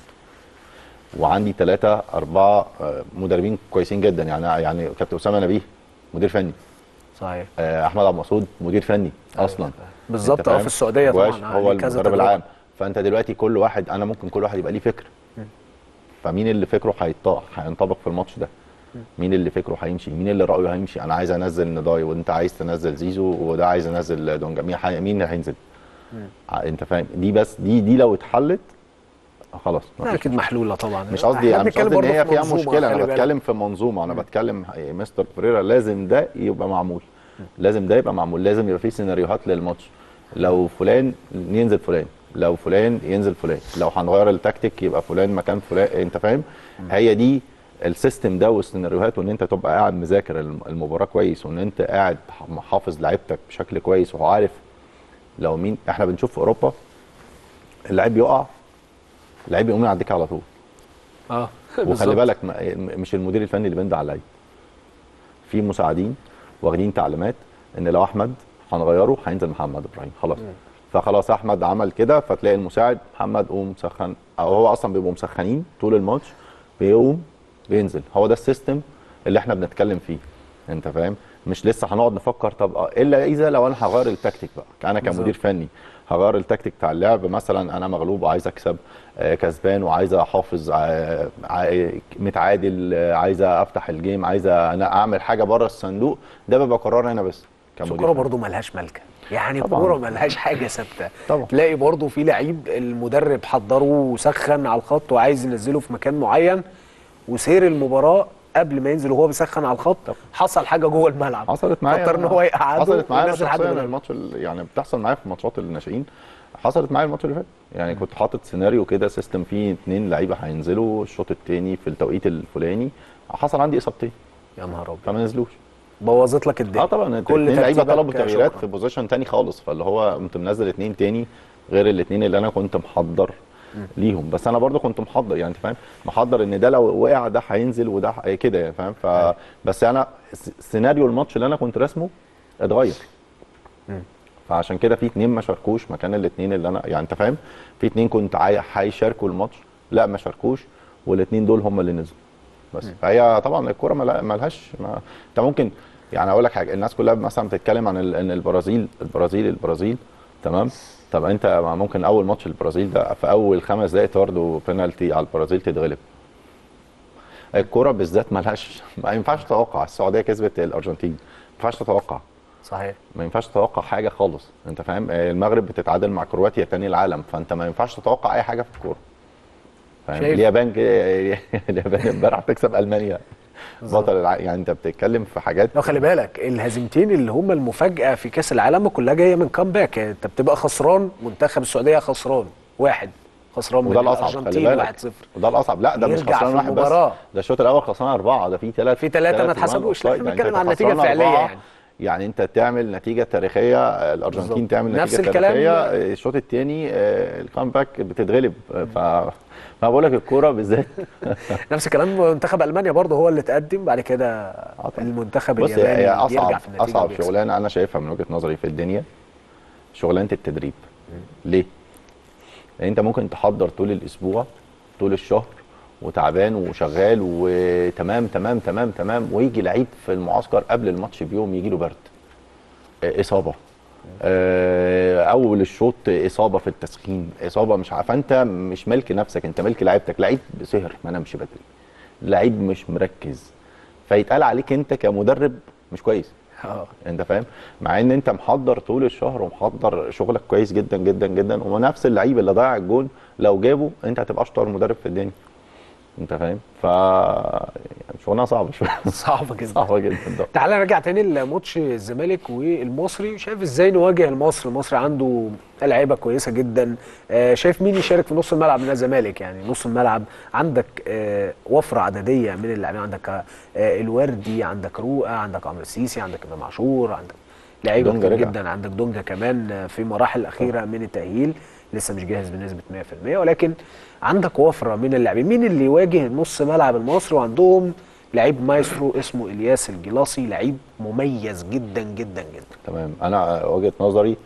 وعندي ثلاثة أربعة آه، مدربين كويسين جدا. يعني يعني كابتن أسامة نبيه مدير فني. صحيح. آه، أحمد عبد المقصود مدير فني أصلا. بالظبط، أنت آه فاهم؟ في السعودية طبعاً، آه، هو المدرب. العام. فأنت دلوقتي كل واحد أنا ممكن كل واحد يبقى ليه فكر. فمين اللي فكره هينطبق في الماتش ده؟ مين اللي فكره هيمشي؟ مين اللي رأيه هيمشي؟ أنا عايز أنزل نداي وأنت عايز تنزل زيزو وده عايز انزل دونجا. مين مين اللي هينزل؟ أنت فاهم؟ دي بس دي دي لو اتحلت خلاص أكيد محلولة طبعا. مش قصدي أنا مش قصدي إن هي في فيها مشكلة أنا. بتكلم في منظومة. أنا بتكلم مستر فريرا لازم ده يبقى معمول. لازم ده يبقى معمول. لازم يبقى فيه سيناريوهات للماتش. لو فلان ينزل فلان لو فلان ينزل فلان لو هنغير التكتيك يبقى فلان مكان فلان أنت فاهم؟ هي دي ال system ده والسيناريوهات وإن أنت تبقى قاعد مذاكر الم- المباراة كويس وإن أنت قاعد حافظ لعيبتك بشكل كويس وعارف لو مين. إحنا بنشوف في أوروبا اللعيب يقع اللعيب يقوم يعديك على طول. آه وخلي. بالك مش المدير الفني اللي بيندى على اللعيب. في مساعدين واخدين تعليمات إن لو أحمد هنغيره هينزل محمد إبراهيم. خلاص. فخلاص أحمد عمل كده فتلاقي المساعد محمد قوم سخن أو هو أصلا بيبقوا مسخنين طول الماتش بيقوم بينزل. هو ده السيستم اللي إحنا بنتكلم فيه. أنت فاهم؟ مش لسه هنقعد نفكر طب إلا إذا لو أنا هغير التكتيك بقى. أنا كمدير. فني هغير التكتيك بتاع اللعب مثلا أنا مغلوب وعايز أكسب آه، كسبان وعايز أحافظ آه، ع- متعادل آه، عايز أفتح الجيم عايز أنا أعمل حاجة بره الصندوق ده بيبقى قرار أنا بس الكوره. برضه ملهاش ملكة يعني. الكوره ملهاش حاجة ثابتة تلاقي برضه في لعيب المدرب حضره وسخن على الخط وعايز ينزله في مكان معين وسير المباراة قبل ما ينزل وهو بيسخن على الخط حصل حاجة جوه الملعب. حصلت معايا فكر إن هو يقعده حصلت معايا شخصيا الماتش ال- يعني بتحصل معايا في ماتشات الناشئين. حصلت معايا الماتش اللي فات. يعني كنت حاطط سيناريو كده system فيه اتنين لعيبة هينزلوا الشوط الثاني في التوقيت الفلاني. حصل عندي إصابتين. يا نهار أبيض. فما نزلوش. بوظت لك الدنيا. آه طبعا كل لعيبة طلبوا تغييرات. في position تاني خالص. فاللي هو قمت منزل اتنين تاني غير الاتنين اللي أنا كنت محضر. ليهم. بس أنا برضو كنت محضر يعني أنت فاهم؟ محضر إن ده لو وقع ده هينزل وده كده يعني فاهم؟ ف بس أنا سيناريو الماتش اللي أنا كنت راسمه اتغير. فعشان كده في اتنين ما شاركوش مكان الاتنين اللي أنا يعني أنت فاهم؟ في اتنين كنت هيشاركوا الماتش لا ما شاركوش والاتنين دول هم اللي نزلوا. بس فهي طبعا الكورة ملهاش ما أنت ممكن يعني أقول لك حاجة الناس كلها مثلا بتتكلم عن إن البرازيل البرازيل البرازيل تمام؟ طب انت ممكن اول ماتش البرازيل ده في اول خمس دقائق طردوا بينالتي على البرازيل تتغلب. الكوره بالذات ملهاش ما ينفعش تتوقع. السعودية كسبت الأرجنتين. ما ينفعش تتوقع. صحيح. ما ينفعش تتوقع حاجة خالص. انت فاهم؟ المغرب بتتعادل مع كرواتيا تاني العالم فانت ما ينفعش تتوقع أي حاجة في الكورة. فاهم؟ اليابان اليابان امبارح تكسب ألمانيا. بطل الع... يعني انت بتتكلم في حاجات لو خلي بالك الهزيمتين اللي هم المفاجأة في كأس العالم كلها جاية من كامباك يعني انت بتبقى خسران منتخب السعودية خسران واحد. خسران وده الأصعب خلي بالك. 1-0 وده الأصعب. لا ده مش خسران واحد بس. ده الشوط الأول خسران أربعة ده في ثلاث في ثلاثة ما اتحسبوش. لا، إحنا بنتكلم عن النتيجة الفعلية يعني. يعني انت تعمل نتيجة تاريخية آه، الارجنتين. تعمل نفس نتيجه الكلام- تاريخية آه، الشوط الثاني ال comeback بتتغلب. آه، ف ما بقول لك الكورة بالذات. نفس الكلام. منتخب ألمانيا برضه هو اللي تقدم بعد كده المنتخب بص الياباني أصعب في أصعب. شغلانة أنا شايفها من وجهة نظري في الدنيا شغلانة التدريب. ليه؟ لأن أنت ممكن تحضر طول الأسبوع طول الشهر وتعبان وشغال وتمام تمام تمام تمام. ويجي لعيب في المعسكر قبل الماتش بيوم يجي له برد. آه، إصابة. آه، أول الشوط إصابة في التسخين. إصابة مش عارف. انت مش ملك نفسك أنت ملك لعيبتك. لعيب سهر ما نامش بدري. لعيب مش مركز. فيتقال عليك أنت كمدرب مش كويس. آه. أنت فاهم؟ مع إن أنت محضر طول الشهر ومحضر شغلك كويس جدا جدا جدا. ونفس اللعيب اللي ضيع الجون لو جابه أنت هتبقى أشطر مدرب في الدنيا. انت فاهم؟ ف يعني شغلانه صعبة شوية. صعبة جدا. صعبة جدا تعالى نرجع تاني لماتش الزمالك والمصري. شايف إزاي نواجه المصري؟ المصري عنده لعيبة كويسة جدا. آه، شايف مين يشارك في نص الملعب من الزمالك؟ يعني نص الملعب عندك آه، وفرة عددية من اللاعبين. عندك آه، الوردي عندك رؤى عندك عمرو السيسي عندك إمام عاشور عندك لعيبة كتير. جدا. عندك دونجا كمان في مراحل الأخيرة من التأهيل. لسه مش جاهز بنسبة 100% ولكن عندك وفرة من اللاعبين. مين اللي يواجه نص ملعب المصري؟ وعندهم لعيب مايسترو اسمه إلياس الجلاصي لعيب مميز جدا جدا جدا. تمام. أنا وجهة نظري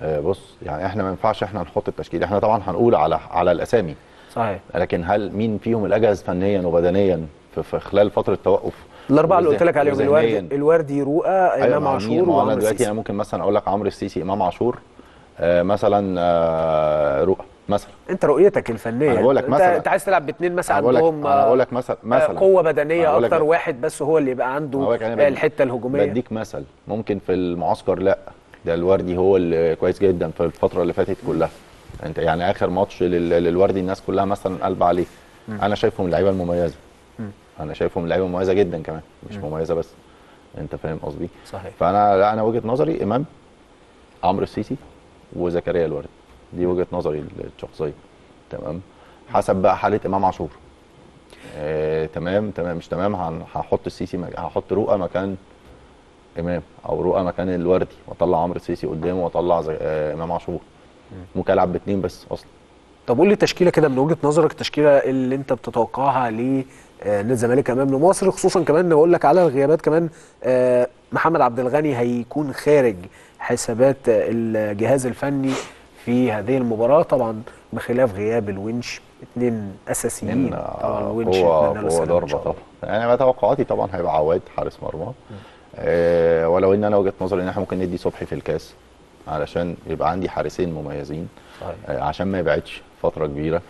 آه، بص يعني إحنا ما ينفعش إحنا نحط التشكيل. إحنا طبعا هنقول على على الأسامي. صحيح. لكن هل مين فيهم الأجهز فنيا وبدنيا في, خلال فترة توقف؟ الأربعة اللي قلت لك عليهم؟ الوردي الوردي رؤى أيوة، امام مع عاشور وعمرو دلوقتي السيسي أنا ممكن مثلا أقول لك عمرو السيسي إمام عاشور. مثلا آه رؤى مثلا. أنت رؤيتك الفنية. أنا بقول لك مثلا. أنت عايز تلعب باثنين مثلا عندهم آه، بقول لك مثلا- آه، مثلا. قوة بدنية أكتر واحد بس هو اللي يبقى عنده آه، بدي- الحتة الهجومية. بديك مثل. ممكن في المعسكر لأ. ده الوردي هو اللي كويس جدا في الفترة اللي فاتت كلها. أنت يعني آخر ماتش لل- للوردي الناس كلها مثلا قلب عليه. أنا شايفهم اللعيبه المميزه مم. أنا شايفهم لعيبة مميزة جدا كمان. مش مميزة بس. أنت فاهم قصدي؟ صحيح. فانا لأ أنا وجهة نظري إمام عمرو السيسي. وزكريا الوردي دي وجهة نظري الشخصية. تمام؟ حسب بقى حالة إمام عاشور. آه، تمام تمام مش تمام. هحط السيسي مك- هحط رؤى مكان إمام أو رؤى مكان الوردي وأطلع عمرو السيسي قدامه وأطلع زي- آه، إمام عاشور. ممكن ألعب باثنين بس أصلا. طب قول لي تشكيلة كده من وجهة نظرك التشكيلة اللي انت بتتوقعها لنادي الزمالك امام مصر خصوصا كمان بقول لك على الغيابات كمان آه، محمد عبد الغني هيكون خارج حسابات الجهاز الفني في هذه المباراة طبعا بخلاف غياب الونش اثنين أساسيين. طبعا الونش هو هو ضربة. طبعا. يعني أنا توقعاتي طبعا هيبقى عواد حارس مرمى. آه ولو إن أنا وجهة نظري إن إحنا ممكن ندي صبحي في الكاس علشان يبقى عندي حارسين مميزين. آه عشان ما يبعدش. فترة كبيرة.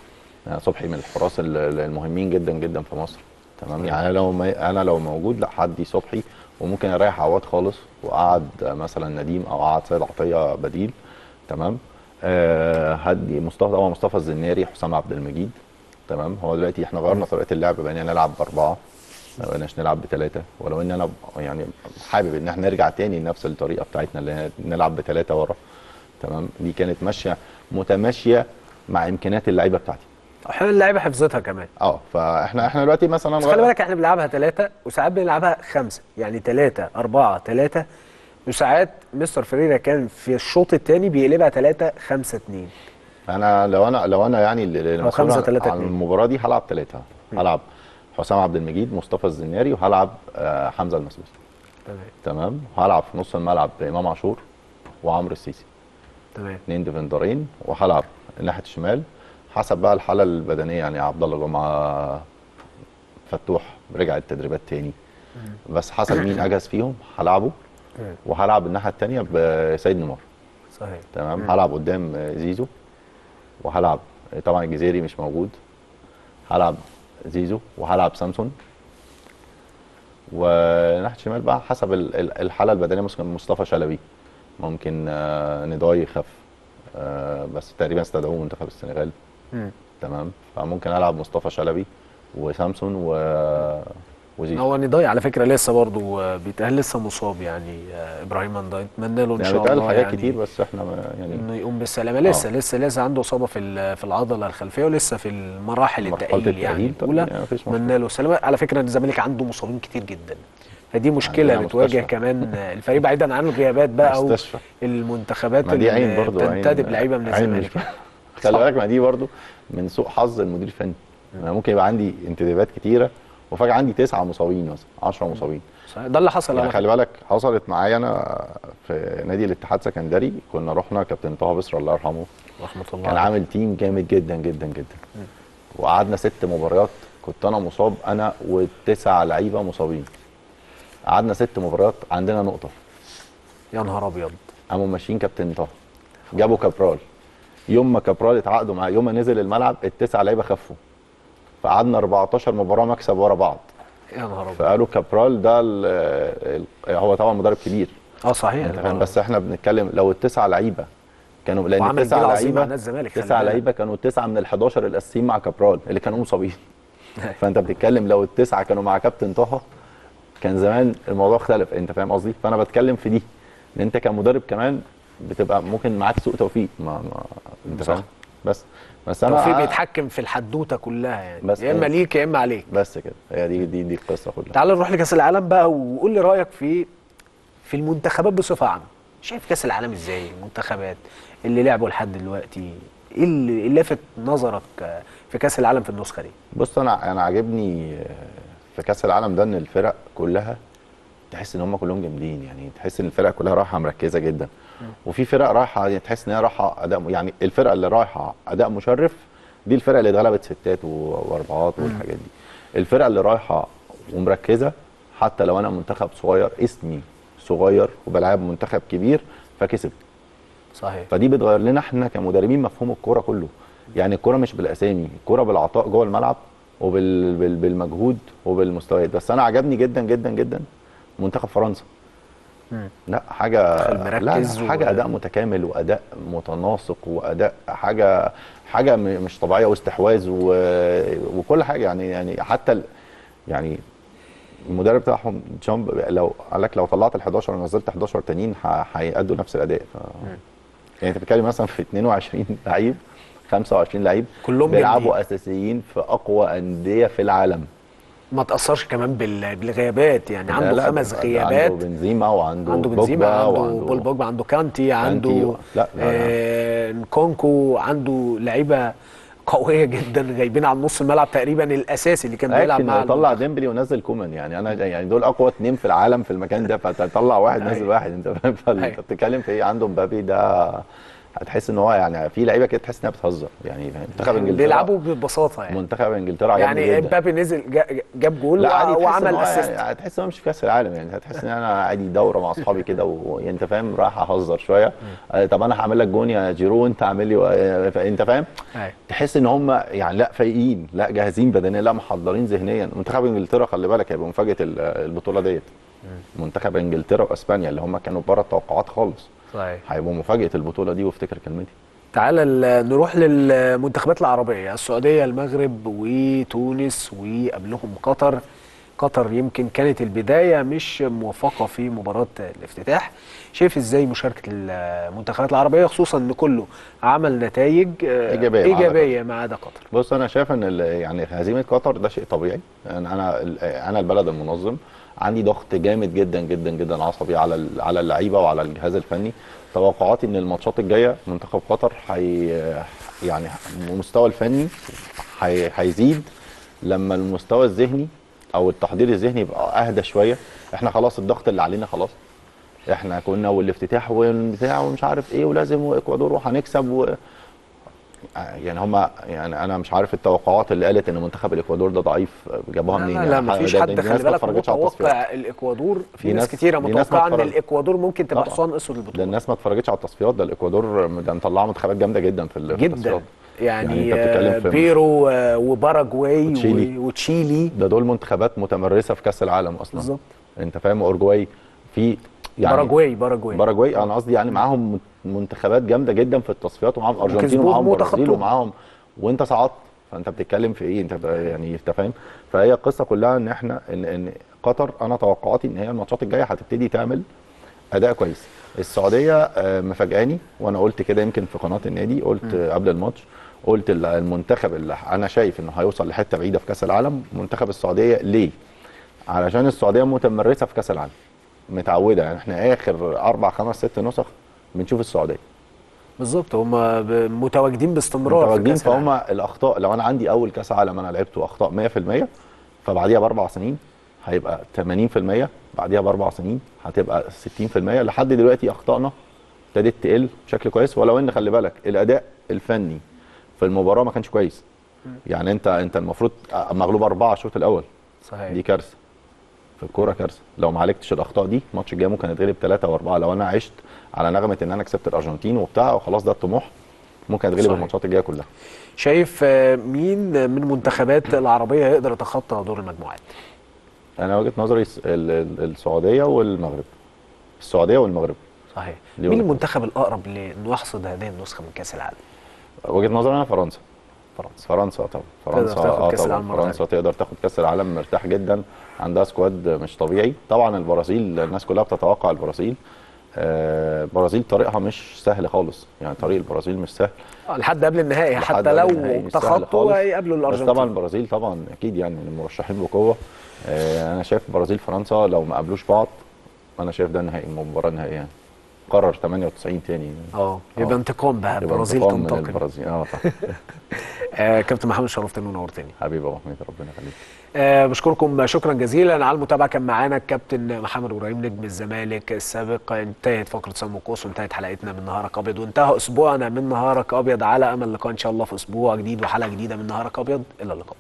يعني صبحي من الحراس ال- ال- المهمين جدا جدا في مصر. تمام؟ يعني أنا لو ما أنا لو موجود لا هدي صبحي وممكن أريح عواد خالص وقعد مثلا نديم أو قعد سيد عطية بديل. تمام؟ آه هدي مصطفى طبعا مصطفى الزناري حسام عبد المجيد. تمام؟ هو دلوقتي إحنا غيرنا طريقة اللعب بقينا نلعب بأربعة. ما بقيناش نلعب بثلاثه ولو إن أنا يعني حابب إن إحنا نرجع تاني لنفس الطريقة بتاعتنا اللي نلعب بثلاثه ورا. تمام؟ دي كانت ماشية متماشية مع إمكانيات اللعيبة بتاعتي. إحنا اللعيبة حفظتها كمان. آه فإحنا إحنا دلوقتي مثلا بس خلي بالك إحنا بنلعبها ثلاثة وساعات بنلعبها خمسة يعني ثلاثة أربعة ثلاثة وساعات مستر فريرا كان في الشوط الثاني بيقلبها ثلاثة خمسة اتنين. أنا لو أنا لو أنا يعني اللي عن- تلاتة عن اتنين. المباراة دي هلعب ثلاثة هلعب حسام عبد المجيد مصطفى الزناري وهلعب آه، حمزة المسلوسي تمام. تمام؟ هلعب في نص الملعب بامام عاشور وعمرو السيسي. تمام. اثنين ديفندرين وهلعب ناحية الشمال حسب بقى الحالة البدنية يعني عبد الله جمعة فتوح رجع التدريبات تاني. بس حسب مين أجهز فيهم هلعبه. وهلعب الناحية الثانية بسيد نيمار صحيح. تمام. هلعب قدام زيزو وهلعب طبعا الجزيري مش موجود. هلعب زيزو وهلعب سامسون. وناحية الشمال بقى حسب ال- ال- الحالة البدنية ممكن مصطفى شلبي. ممكن آه، نضاي يخف بس تقريبا استدعوه منتخب السنغال. تمام. فممكن ألعب مصطفى شلبي وسامسون و وزيزو هو نضاي على فكرة لسه برضه آه، بيتقال لسه مصاب يعني آه، إبراهيم نضاي اتمنى له إن يعني شاء الله حاجات يعني كتير بس إحنا يعني إنه يقوم بالسلامة. لسه لسه لسه عنده إصابة في في العضلة الخلفية ولسه في المراحل التأهيل يعني الأولى. يعني. اتمنى له السلامة. على فكرة الزمالك عنده مصابين كتير جدا. فدي مشكلة بتواجه. كمان الفريق بعيدا عن الغيابات بقى مستشفى. عين اللي بتنتدب لعيبة من الزمالك. خلي بالك ما دي برضه من سوء حظ المدير الفني. أنا ممكن يبقى عندي انتدابات كتيرة وفجأة عندي تسعة مصابين مثلا 10 مصابين. ده اللي حصل يعني خلي بالك حصلت معايا أنا في نادي الاتحاد سكندري كنا رحنا كابتن طه بصر الله يرحمه. رحمة الله كان. عامل تيم جامد جدا جدا جدا. وقعدنا ست مباريات كنت أنا مصاب أنا والتسع لعيبة مصابين. قعدنا ست مباريات عندنا نقطة. يا نهار أبيض. قاموا ماشيين كابتن طه. جابوا كابرال. يوم ما كابرال اتعاقدوا معاه يوم ما نزل الملعب التسع لعيبة خفوا. فقعدنا 14 مباراة مكسب ورا بعض. يا نهار أبيض. فقالوا كابرال ده ال ال هو طبعا مدرب كبير. آه صحيح فاهم بس إحنا بنتكلم لو التسع لعيبة كانوا لأن التسع لعيبه نادي الزمالك خلي تسع بالك. لعيبة كانوا تسعة من ال 11 الأساسيين مع كابرال اللي كانوا مصابين. فأنت بتتكلم لو التسعة كانوا مع كابتن طه كان زمان الموضوع اختلف انت فاهم قصدي؟ فأنا بتكلم في دي إن أنت كمدرب كمان بتبقى ممكن معاك سوء توفيق. ما, ما أنت. فاهم؟ بس بس أنا التوفيق بيتحكم في الحدوتة كلها يعني. بس يا إما ليك يا إما عليك. بس كده. هي دي دي دي القصة كلها. تعال نروح لكأس العالم بقى وقول لي رأيك في في المنتخبات بصفة عامة. شايف كأس العالم إزاي؟ المنتخبات اللي لعبوا لحد دلوقتي. إيه اللي اللي لافت نظرك في كأس العالم في النسخة دي؟ بص أنا أنا عاجبني في كأس العالم ده إن الفرق كلها تحس إن هم كلهم جامدين يعني تحس إن الفرق كلها رايحة مركزة جدا. وفي فرق رايحة يعني تحس إن هي رايحة أداء يعني الفرقه اللي رايحة أداء مشرف دي الفرقه اللي اتغلبت ستات وأربعات والحاجات دي. الفرقه اللي رايحة ومركزة حتى لو أنا منتخب صغير اسمي صغير وبلعب منتخب كبير فكسب. صحيح. فدي بتغير لنا إحنا كمدربين مفهوم الكورة كله. يعني الكورة مش بالأسامي الكورة بالعطاء جوه الملعب وبالمجهود وبالمستويات. بس أنا عجبني جدا جدا جدا منتخب فرنسا. مم. لا حاجة لا مركز لا حاجة و- أداء متكامل وأداء متناسق وأداء حاجة حاجة مش طبيعية واستحواذ و... وكل حاجة. يعني يعني حتى ال... يعني المدرب بتاعهم جامب لو قال لك لو طلعت ال 11 ونزلت 11 تانيين هيأدوا نفس الأداء. ف... يعني أنت بتتكلم مثلا في 22 لعيب؟ 25 لعيب كلهم بيلعبوا جامدين. أساسيين في أقوى أندية في العالم ما تأثرش كمان بال- بالغيابات يعني لا، عنده لا، خمس ده غيابات عنده بنزيما وعنده عنده بنزيما بوجبا عنده بول بوجبا عنده كانتي عنده لا، لا، لا. آه نكونكو عنده لعيبة قوية جدا غايبين عن نص الملعب تقريبا الأساسي اللي كان بيلعب مع طلع ديمبلي ونزل كومان يعني أنا يعني دول أقوى اتنين في العالم في المكان ده فتطلع واحد أيوة. نزل واحد أنت فاهم أيوة. بتتكلم في إيه عنده مبابي ده هتحس إن هو يعني في لعيبة كده تحس إنها بتهزر. يعني؟ منتخب إنجلترا بيلعبوا ببساطة يعني. منتخب إنجلترا يعني إمبابي نزل جا- جاب جول وعمل assist يعني هتحس إن هو مش في كأس العالم يعني. هتحس إن أنا عادي دورة مع أصحابي كده ويعني أنت فاهم رايح أهزر شوية. آه، طب أنا هعمل لك جون يا جيرو وانت عامل لي آه، أنت فاهم؟ أيوة. تحس إن هم يعني لا فايقين لا جاهزين بدنيا لا محضرين ذهنيا. منتخب إنجلترا خلي بالك هيبقى مفاجأة ال- البطولة ديت. منتخب إنجلترا وإسبانيا اللي هم كانوا بره التوقعات خالص. صحيح هيبقوا مفاجأة البطولة دي وافتكر كلمتي. تعالى ال- نروح للمنتخبات العربية. السعودية المغرب وتونس وقبلهم قطر. قطر يمكن كانت البداية مش موفقة في مباراة الافتتاح. شايف إزاي مشاركة المنتخبات العربية خصوصا إن كله عمل نتائج آه، إيجابية ما عدا إيجابية ما عدا قطر. بص أنا شايف إن يعني هزيمة قطر ده شيء طبيعي. أنا أنا البلد المنظم. عندي ضغط جامد جدا جدا جدا عصبي على على اللعيبة وعلى الجهاز الفني. توقعاتي إن الماتشات الجاية منتخب قطر حي يعني المستوى الفني هيزيد لما المستوى الذهني أو التحضير الذهني يبقى أهدى شوية إحنا خلاص الضغط اللي علينا خلاص. إحنا كنا والافتتاح والبتاع ومش عارف إيه ولازم وإكوادور وهنكسب و... يعني هما يعني أنا مش عارف التوقعات اللي قالت إن منتخب الإكوادور ده ضعيف جابوها منين لا لا يعني مفيش ده- حد ده خلي بالك. متوقع الإكوادور في ناس ناس- ما متوقعة إن الإكوادور ممكن تبقى. حصان أسود ده البطولة الناس ما اتفرجتش على التصفيات ده الإكوادور ده مطلعة منتخبات جامدة جدا في جدا. التصفيات يعني, آه، في- بيرو آه، وباراجواي وتشيلي. وتشيلي ده دول منتخبات متمرسة في كأس العالم أصلا بالظبط أنت فاهم اورجواي في يعني باراجواي باراجواي باراجواي أنا قصدي يعني معاهم منتخبات جامدة جدا في التصفيات ومعاهم ارجنتين ومعاهم برازيل. ومعاهم وأنت صعدت. فأنت بتتكلم في إيه؟ أنت يعني أنت فاهم؟ فهي القصة كلها إن إحنا إن إن قطر أنا توقعاتي إن هي الماتشات الجاية هتبتدي تعمل أداء كويس. السعودية آه، مفاجئاني وأنا قلت كده يمكن في قناة النادي قلت آه، قبل الماتش قلت ال- المنتخب اللي أنا شايف إنه هيوصل لحتة بعيدة في كأس العالم منتخب السعودية ليه؟ علشان السعودية متمرسة في كأس العالم. متعودة يعني إحنا آخر أربع خمس ست نسخ بنشوف السعودية. بالظبط هم متواجدين باستمرار متواجدين. فهم الأخطاء لو أنا عندي أول كأس عالم أنا لعبته أخطاء 100% فبعديها بأربع سنين هيبقى 80% بعديها بأربع سنين هتبقى 60% لحد دلوقتي أخطائنا ابتدت تقل بشكل كويس. ولو ان خلي بالك الأداء الفني في المباراة ما كانش كويس. يعني أنت أنت المفروض مغلوب أربعة الشوط الأول. صحيح. دي كارثة. في الكورة كارثة. لو ما عالجتش الأخطاء دي الماتش الجاي ممكن اتغلب ثلاثة وأربعة. لو أنا عشت على نغمة إن أنا كسبت الأرجنتين وبتاع وخلاص ده الطموح ممكن اتغلب. الماتشات الجاية كلها. شايف آه، مين من المنتخبات العربية يقدر يتخطى دور المجموعات؟ أنا وجهة نظري الس- ال- ال- السعودية والمغرب. السعودية والمغرب. صحيح. مين المنتخب الأقرب لأنه يحصد هذه النسخة من كأس العالم؟ وجهة نظري أنا فرنسا. فرنسا. فرنسا طبعا. فرنسا تاخد آه كأس طبعا. العالم فرنسا تقدر تاخد كأس العالم مرتاح جدا. عندها سكواد مش طبيعي. طبعا البرازيل الناس كلها بتتوقع البرازيل. آه، البرازيل طريقها مش سهل خالص. يعني طريق البرازيل مش سهل. آه، لحد قبل النهائي. حتى لو تخطوا. هيقابلوا بس الأرجنتين. طبعا البرازيل طبعا أكيد يعني المرشحين بقوة. آه، أنا شايف البرازيل فرنسا لو ما قابلوش بعض أنا شايف ده النهائي المباراه النهائيه يعني قرر 98 تاني. آه يبقى انتقام بقى. البرازيل تنتقم. البرازيل. آه طبعا. آه كابتن محمد شرفتني ونورتني حبيبي أبو حميد ربنا يخليك. آه بشكركم شكرا جزيلا على المتابعة. كان معانا الكابتن محمد إبراهيم نجم الزمالك السابق. انتهت فقرة سم القوس وانتهت حلقتنا من نهارك أبيض. وانتهى أسبوعنا من نهارك أبيض. على أمل لقاء إن شاء الله في أسبوع جديد وحلقة جديدة من نهارك أبيض. إلى اللقاء.